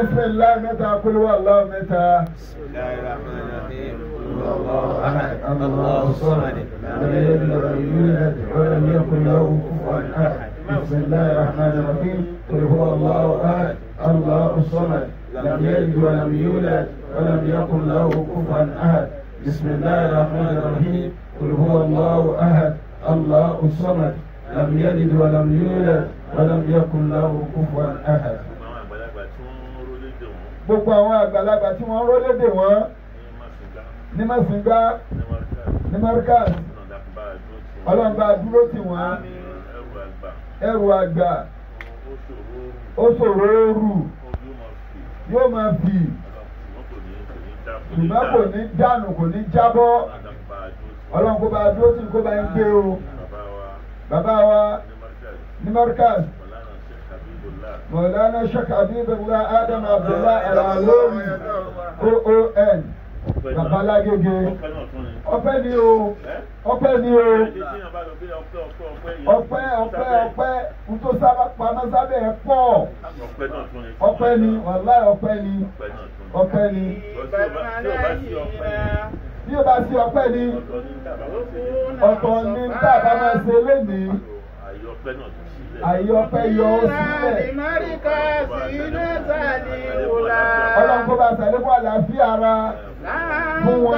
Bisimilahi mẹ́ta kúlú aláwọ̀ mẹ́ta. بسم الله الرحمن الرحيم الله أحد الله الصمد لم يلد ولم يولد ولم يكن له كفوا أحد. بسم الله الرحمن الرحيم. قل هو الله أحد. الله الصمد. لم يلد ولم يولد ولم يكن له كفوا أحد. بسم الله الرحمن الرحيم. قل هو الله أحد. الله الصمد. لم يلد ولم يولد ولم يكن له كفوا أحد. Gbogbo àwọn àgbàlagbà tí wọ́n ró lédè wọn. Ní Màsìngbá ní Markaz. Ọlọ́run bá dúró tì wọ́n. Ẹrù àgbà. Ó ṣòro rù. Yóò máa fì. Ṣùgbọ́n kò ní dànù kò ní jábọ́. Ọlọ́run dúró tì kó bá ń gbé o. Bàbá wa. Ní Markaz Markaz Mọ̀lánà Sheikh Habibullah mọ̀lánà Sheikh Habibullah Adam Abdullah Al-Alawi OON babalágége ọpẹ́ ni o. Ọpẹ́ ni o. Ọpẹ́ ọpẹ́ ọpẹ́. Ntó sábà pamọ́ sábẹ́ ẹ̀ pọ̀. Ọpẹ́ ni wàláì ọpẹ́ ni. Ọpẹ́ ni. Bí o bá sí ọpẹ́ ni ọ̀tọ̀ ni tá a bá máa ṣe lénìí àyè ọpẹ́ yọ ó sílẹ̀ ọlọ́run kó bá ṣàlékún àlàáfíà ara fún wọn.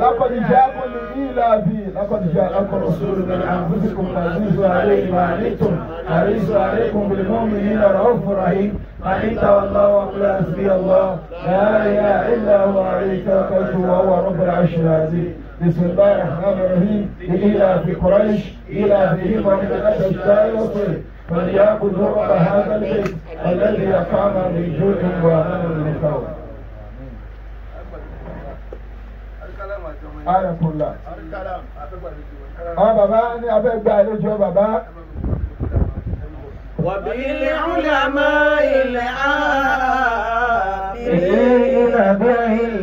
لقد جاءكم لإيلاف لقد جاءكم رسول من أنفسكم عزيز عليه ما عنتم حريص عليكم بالمؤمنين رؤوف رحيم فإن تولوا وقل حسبي الله لا إله إلا هو عليه توكلت وهو رب العرش العظيم بسم الله الرحمن الرحيم إلى في قريش إلى فيهم ومن لا والصيف فليأكل رب هذا البيت الذي أقام من جوع وأمن من خوف. Arakunla. Àwọn bàbá ní abẹ́gbẹ́ àlejò bàbá. وبال علماء العالمين إلى بيت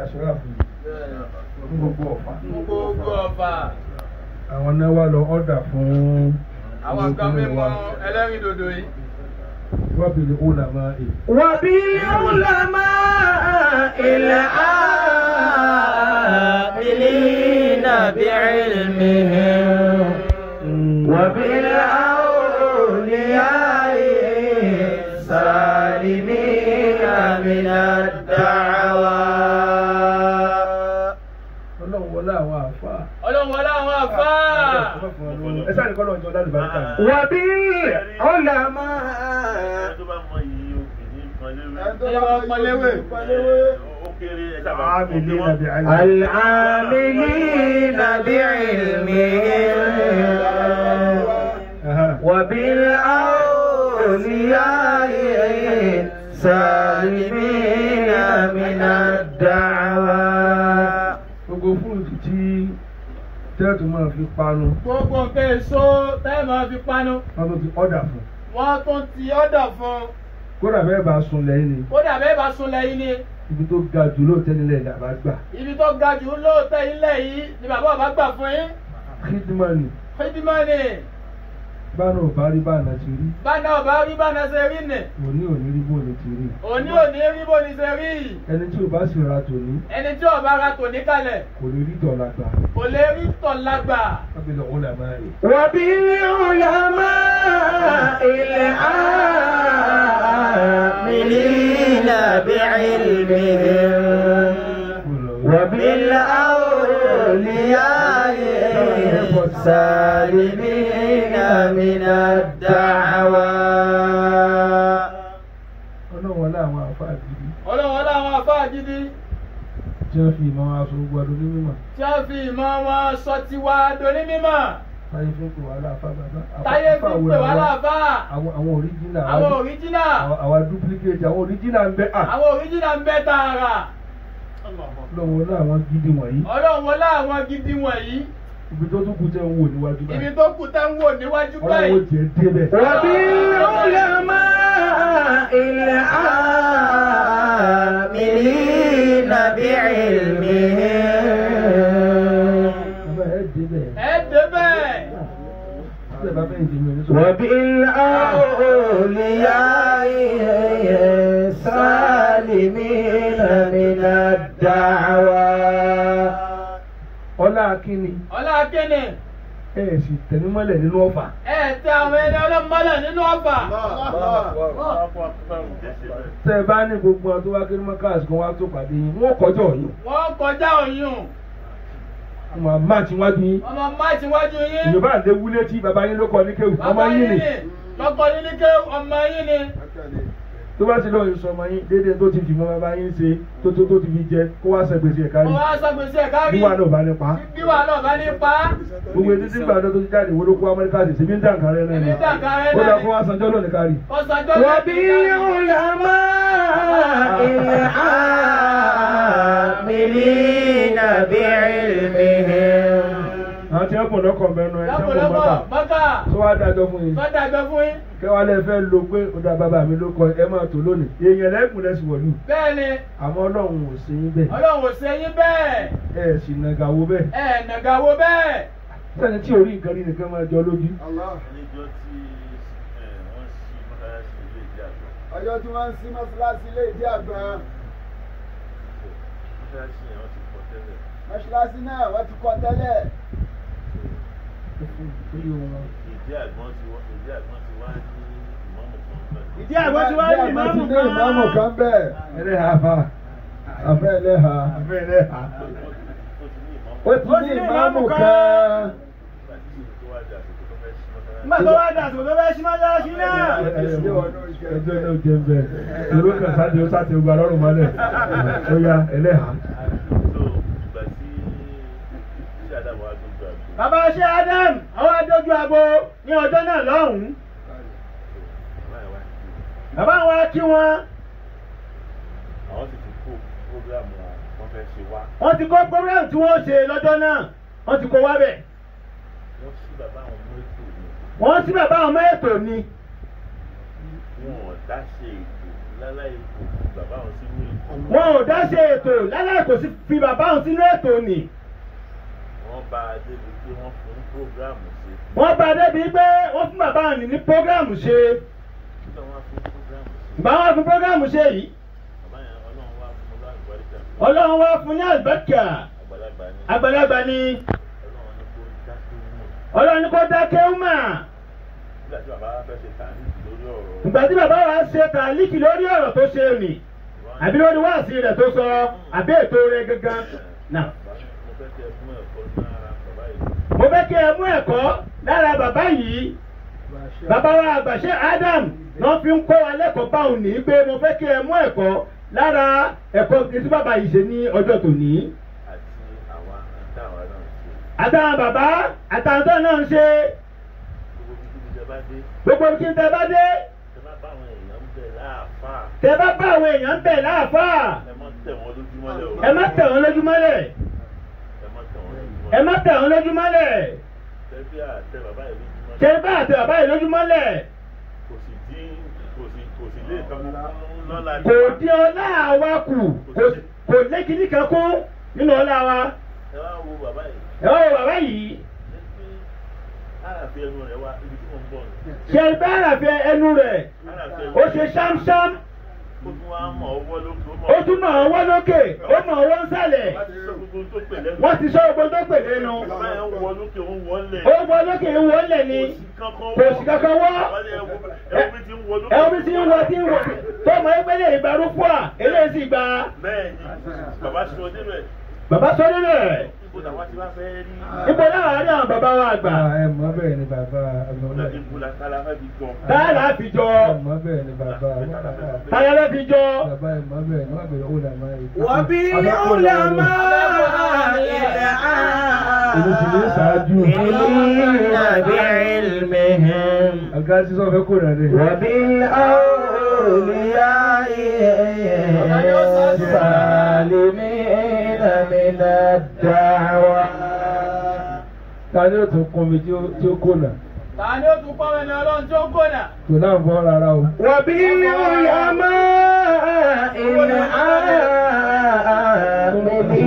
làṣọ́rà fún mi ní gbogbo ọ̀fà. gbogbo ọba Àwọn náà wá lọ ọ́dà fún àwọn nǹkan mímọ́ ẹlẹ́rìn dòdò yìí. وبالعلماء. وبالعلماء العاملين بعلمهم. العاملين بعلمهم وبالأولياء سالمين من الدعوات tẹ́ẹ̀tù máa fi panu, gbogbo nǹkan èso tẹ́ẹ̀ máa fi panu. Wọ́n tó ti ọ́dà fún. wọ́n tún ti ọ̀dọ̀ fún. Kódà bẹ́ẹ̀ bá sun lẹ́yìn ni, kódà bẹ́ẹ̀ bá sunlẹ̀ yìí ni. Ibi tó ga jù lóòótẹ́ nílẹ̀ ìdá bá gbà. ibi tó ga jù lóòótọ́ ilé yìí ni bàbá bàbá gbà fún yín. Kídímọ̀nì fídímọ́nì báná ò bá rí báná ti rí. báná ò bá rí báná ṣe rí nì. òní ò rí bó ni ti rí. òní ò rí bó ni ṣe rí ẹni tí ò bá sì ra tòní. ẹni tí ò bá ra tòní kalẹ̀. kò lè rí tọ̀la gbà. kò lè rí tọ̀la gbà. wàbí lọ́wọ́ la máa rè. wàbí ọ̀la máa ilẹ̀ á mílí làbí ilmi. wàbí làwọn olùyàyè sàlìmí àfa àgídí ọlọ́run wọlé àwọn àfáà gidi tí wọ́n fi ìmọ̀ aṣọ gbọdọ̀ ní mímọ̀. tí a fi ìmọ̀ wọn sọ tiwa doni mímọ̀ Táyé fi ń pè wá láàfà bàbá. táyé fi ń pè wá láàfà Àwọn àwọn òríjìnà. àwọn òríjìnà Àwa duplicate àwọn òríjìnà ń bẹ. àwọn òríjìnà ń bẹ tààrà Ọlọ́run wọlé àwọn gidi wọ̀nyí. ọlọ́run wọlé àwọn gidi wọ̀nyí ibi tó tún kù tẹ́ ń wò níwájú báyìí. ibi tó kù tẹ́ ń wò níwájú báyìí. ọlọ́wọ́ jẹ́ débẹ̀. rọ̀bí ọ̀làmá ilẹ̀ àmìlí nàbí ìlmí. ẹ débẹ̀. rọ̀bí ọ̀lìyá sálìmí nàmínà dàwa. ọlá kínni ọlá kíni ẹ sì tẹnumọ́lẹ̀ nínú ọ̀fà. ẹ tẹ àwọn ẹni ọlọ́mọlẹ̀ nínú ọgbà. tẹ́ ẹ bá ní gbogbo ọdún wá kéré mọ́ káàsì kan wá tó pàdé yín wọ́n kọjọ́ yín wọ́n kọjá òyìn wọ́n máa máàtì wájú yín. ọmọ máàtì wájú yín. yorùbá àdé wúlé tí bàbá yín ló kọ ní kéwù ọmọ yín ni lọ́kọ yín ní ké ọmọ yín ni tó bá ti lọ yóò sọmọ yín déédéé tó ti fìmọ bàbá yín ṣe tó tó tó ti fi jẹ kó wá sẹgbèsè ẹ̀ka rí. wọ́n náà bá ní pa. bíwá náà bá ní pa. gbogbo etí sígbà tó ti jáde wo ló kó amẹ́ríkà sí síbi ń dà nǹkan náà ni. ó dà fún asanjọ́ lónìí ká rí. ọ̀sánjọ́ lónìí ká rí. wàbí ọ̀làmọ́ ìyá àmì àwọn tí wọ́n pọ̀ lọ́kọ̀ mẹ́nu ẹ̀ tí wọ́n pọ̀ mọ́kà tó wá dájọ́ fún yín. Sọ́dà gbẹ fún yín. kẹwàá lẹ fẹ́ lo pé ó dá bàbá mi ló kọ ẹ máa tò lónìí. Èèyàn lẹ́kùn lẹ́sìn wọ̀lú. Bẹ́ẹ̀ ni. Àmọ́ ọlọ́run ò sí yín bẹ́ẹ̀. Ọlọ́run ò ṣe yín bẹ́ẹ̀. Ẹ sì nàgàwó bẹ́ẹ̀. Ẹ̀ nàgàwó bẹ́ẹ̀. sẹ́ni tí orí nǹkan rí nìkan máa jọ lójú. ẹ, wọ́n àgbà. Ọjọ́ tí wọ́n ń sí mọ́ṣáláṣí ilé ìdí wọ́n tẹ́lẹ̀. Mọ́ṣáláṣí náà wọ́n ti kọ́ tẹ́lẹ̀ ìdí àgbọn ti wá ìdí àgbọn ti wá ní ìmọ̀mù kan bẹ́ẹ̀. ìdí àgbọn ti wá ní ìmáàmù ìmáàmù kan bẹ́ẹ̀. fa àfẹ́ ẹlẹ́hà àfẹ́ ẹlẹ́hà. ó ti ní ìmọ̀mù ó ti ní ìmáàmù kan. nígbà tó wá dà sí sọ̀rọ̀ tó fẹ́ ṣí mọ́ṣáláṣí náà. ẹjọ́ náà jẹ bẹ́ẹ̀ ìlú kan sáde ó sáte gba lọ́rùn mọ́lẹ̀ ó yá ẹlẹ́hà. so ìgbà tí iṣẹ́ àdàbọ̀ wá àgbo bàbá ṣe Adam àwọn adójú abo ní ọjọ́ náà lọ́hùn-ún. Bàbá wa kí wọn. Àwọn sì ti kó prógrámù wọn fẹ́ ṣe wá. Wọ́n ti kọ́ program tí wọ́n ṣe lọ́jọ́ náà wọ́n ti kó wá bẹ̀. Wọ́n sí bàbá àwọn mú ètò ni. Wọ́n sí bàbá àwọn mẹ́ẹ̀tò ni. Wọn ò dá ṣe ètò láláì kò fi bàbá àwọn sínú ètò. Wọn ò dá ṣe ètò láláì kò sí fi bàbá àwọn sínú ètò ni. Wọ́n bá a débi pé wọ́n fún prógrámù ṣe. Wọ́n bá débi pé wọ́n fún bàbá àwọn ní program ṣe. Bá wọn fún program ṣe? Yìí. Ọlọ́run wá fún ní àlùbáríkà. Àgbàlagbà ni. Ọlọ́run ní kó dákẹ́ ọlọ́run ní kó dákẹ́ mọ̀ ó mà nígbà tí bàbá wa fẹ́ ṣe tàní lórí ọ̀rọ̀. Ìgbà tí bàbá wa ṣe tàlíkì lórí ọ̀rọ̀ tó ṣe nì àbí lórí wáàsí rẹ̀ tó sọ àbí ètò rẹ̀ gangan. Náà. mo fẹ́ kẹ́ ẹ mú ẹ̀kọ́ sára bàbá yìí mo fẹ́ kí ẹ mú ẹ̀kọ́ lára bàbá yìí. Bàbá wa àgbàṣe Adam náà fi ń kọ́ wa lẹ́kọ̀ọ́ báwọn ní pé mo fẹ́ kí ẹ mú ẹ̀kọ́ lára ẹ̀kọ́ tí bàbá yìí ṣe ní ọjọ́ tòní. àtàwọn bàbá àtàwọn tó náà ń ṣe. Gbogbo kí n tẹ bá dé. Tẹ bá bá àwọn èèyàn bẹ̀ láàfáà. Ẹ má tẹ̀ wọ́n lójúmọ́lẹ̀ ẹ má tẹ̀ wọ́n lójúmọ́lẹ̀ tẹ̀bí àtẹ bàbá yìí lójúmọ́lẹ̀ tẹ bá àtẹ bàbá yìí lójúmọ́lẹ̀ kò sì dín kò sì kò sì lé nǹkan lọ́la kò dín ọlá wa kù. Kò- lé kíní kan kún nínú ọlá wa. Ẹ wá wo bàbá yìí. Ẹ wá wo bàbá yìí. Ṣe bá àràfẹ́ ẹnu rẹ̀ ó ṣe ṣámṣám ó tún mọ̀ ọwọ́ lókè ó mọ̀ ọwọ́ ó nsàlẹ̀ wọ́n ti sọ gbogbo tó pè lẹ́nu. Bàbá yẹn ń wọ lókè ó ó wọ wọlé ni. Kò sí kankan wọ́. Ẹ wo bí ti ń wọ tí ń wọ. Tó mọ ẹgbẹ́ lè gba à eléyìí sì gba. Bàbá sọ nínú ibo làwa ti wá rí. àwọn bàbá wa àgbà. Ah, ẹ mọ bẹ́ẹ̀ ni bàbá ọlọ́lá. ibo la fẹ́ fi jọ. táyà fi jọ. ẹ mọ bẹ́ẹ̀ ni bàbá ọlọ́lá. táyà la fi jọ. bàbá ẹ mọ bẹ́ẹ̀ ni wọ́n bẹ̀rẹ̀ ó là máa yẹ. wọ́n bí ó là ilẹ̀ á. èmi sì lè ṣáájú. èmi nàbí ilmihim. àga sísọ fẹ́ kó rà rẹ̀. wọ́n bí ó lè yá ìyẹn sálẹ̀ mí. من الدعوى ta ni ó tún kún mi tí ó tí ó kó nà ta ni ó tún pọ́n ẹni ọlọ́run tí ó kónà. kò náà bọ́ rárá o. وبالعلماء العاملين بعلمهم mo tọ́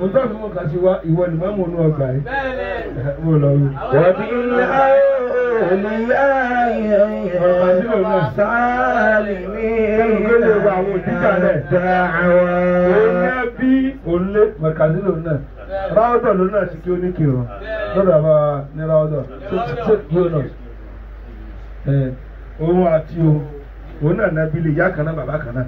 mùsùlùmí mú kà sí wa ìwọ ni màmú nù ọgbà yìí. mo lọ wí. wàbí Olé Mẹ̀kánilò náà, ráwọ́dọ̀ ló náà sí kí ó ní kí o, lọ́dọ̀ àbá ní ráwọ́dọ̀, tó kí o náà. Òun àti o, ìyá kan náà bàbá kan náà.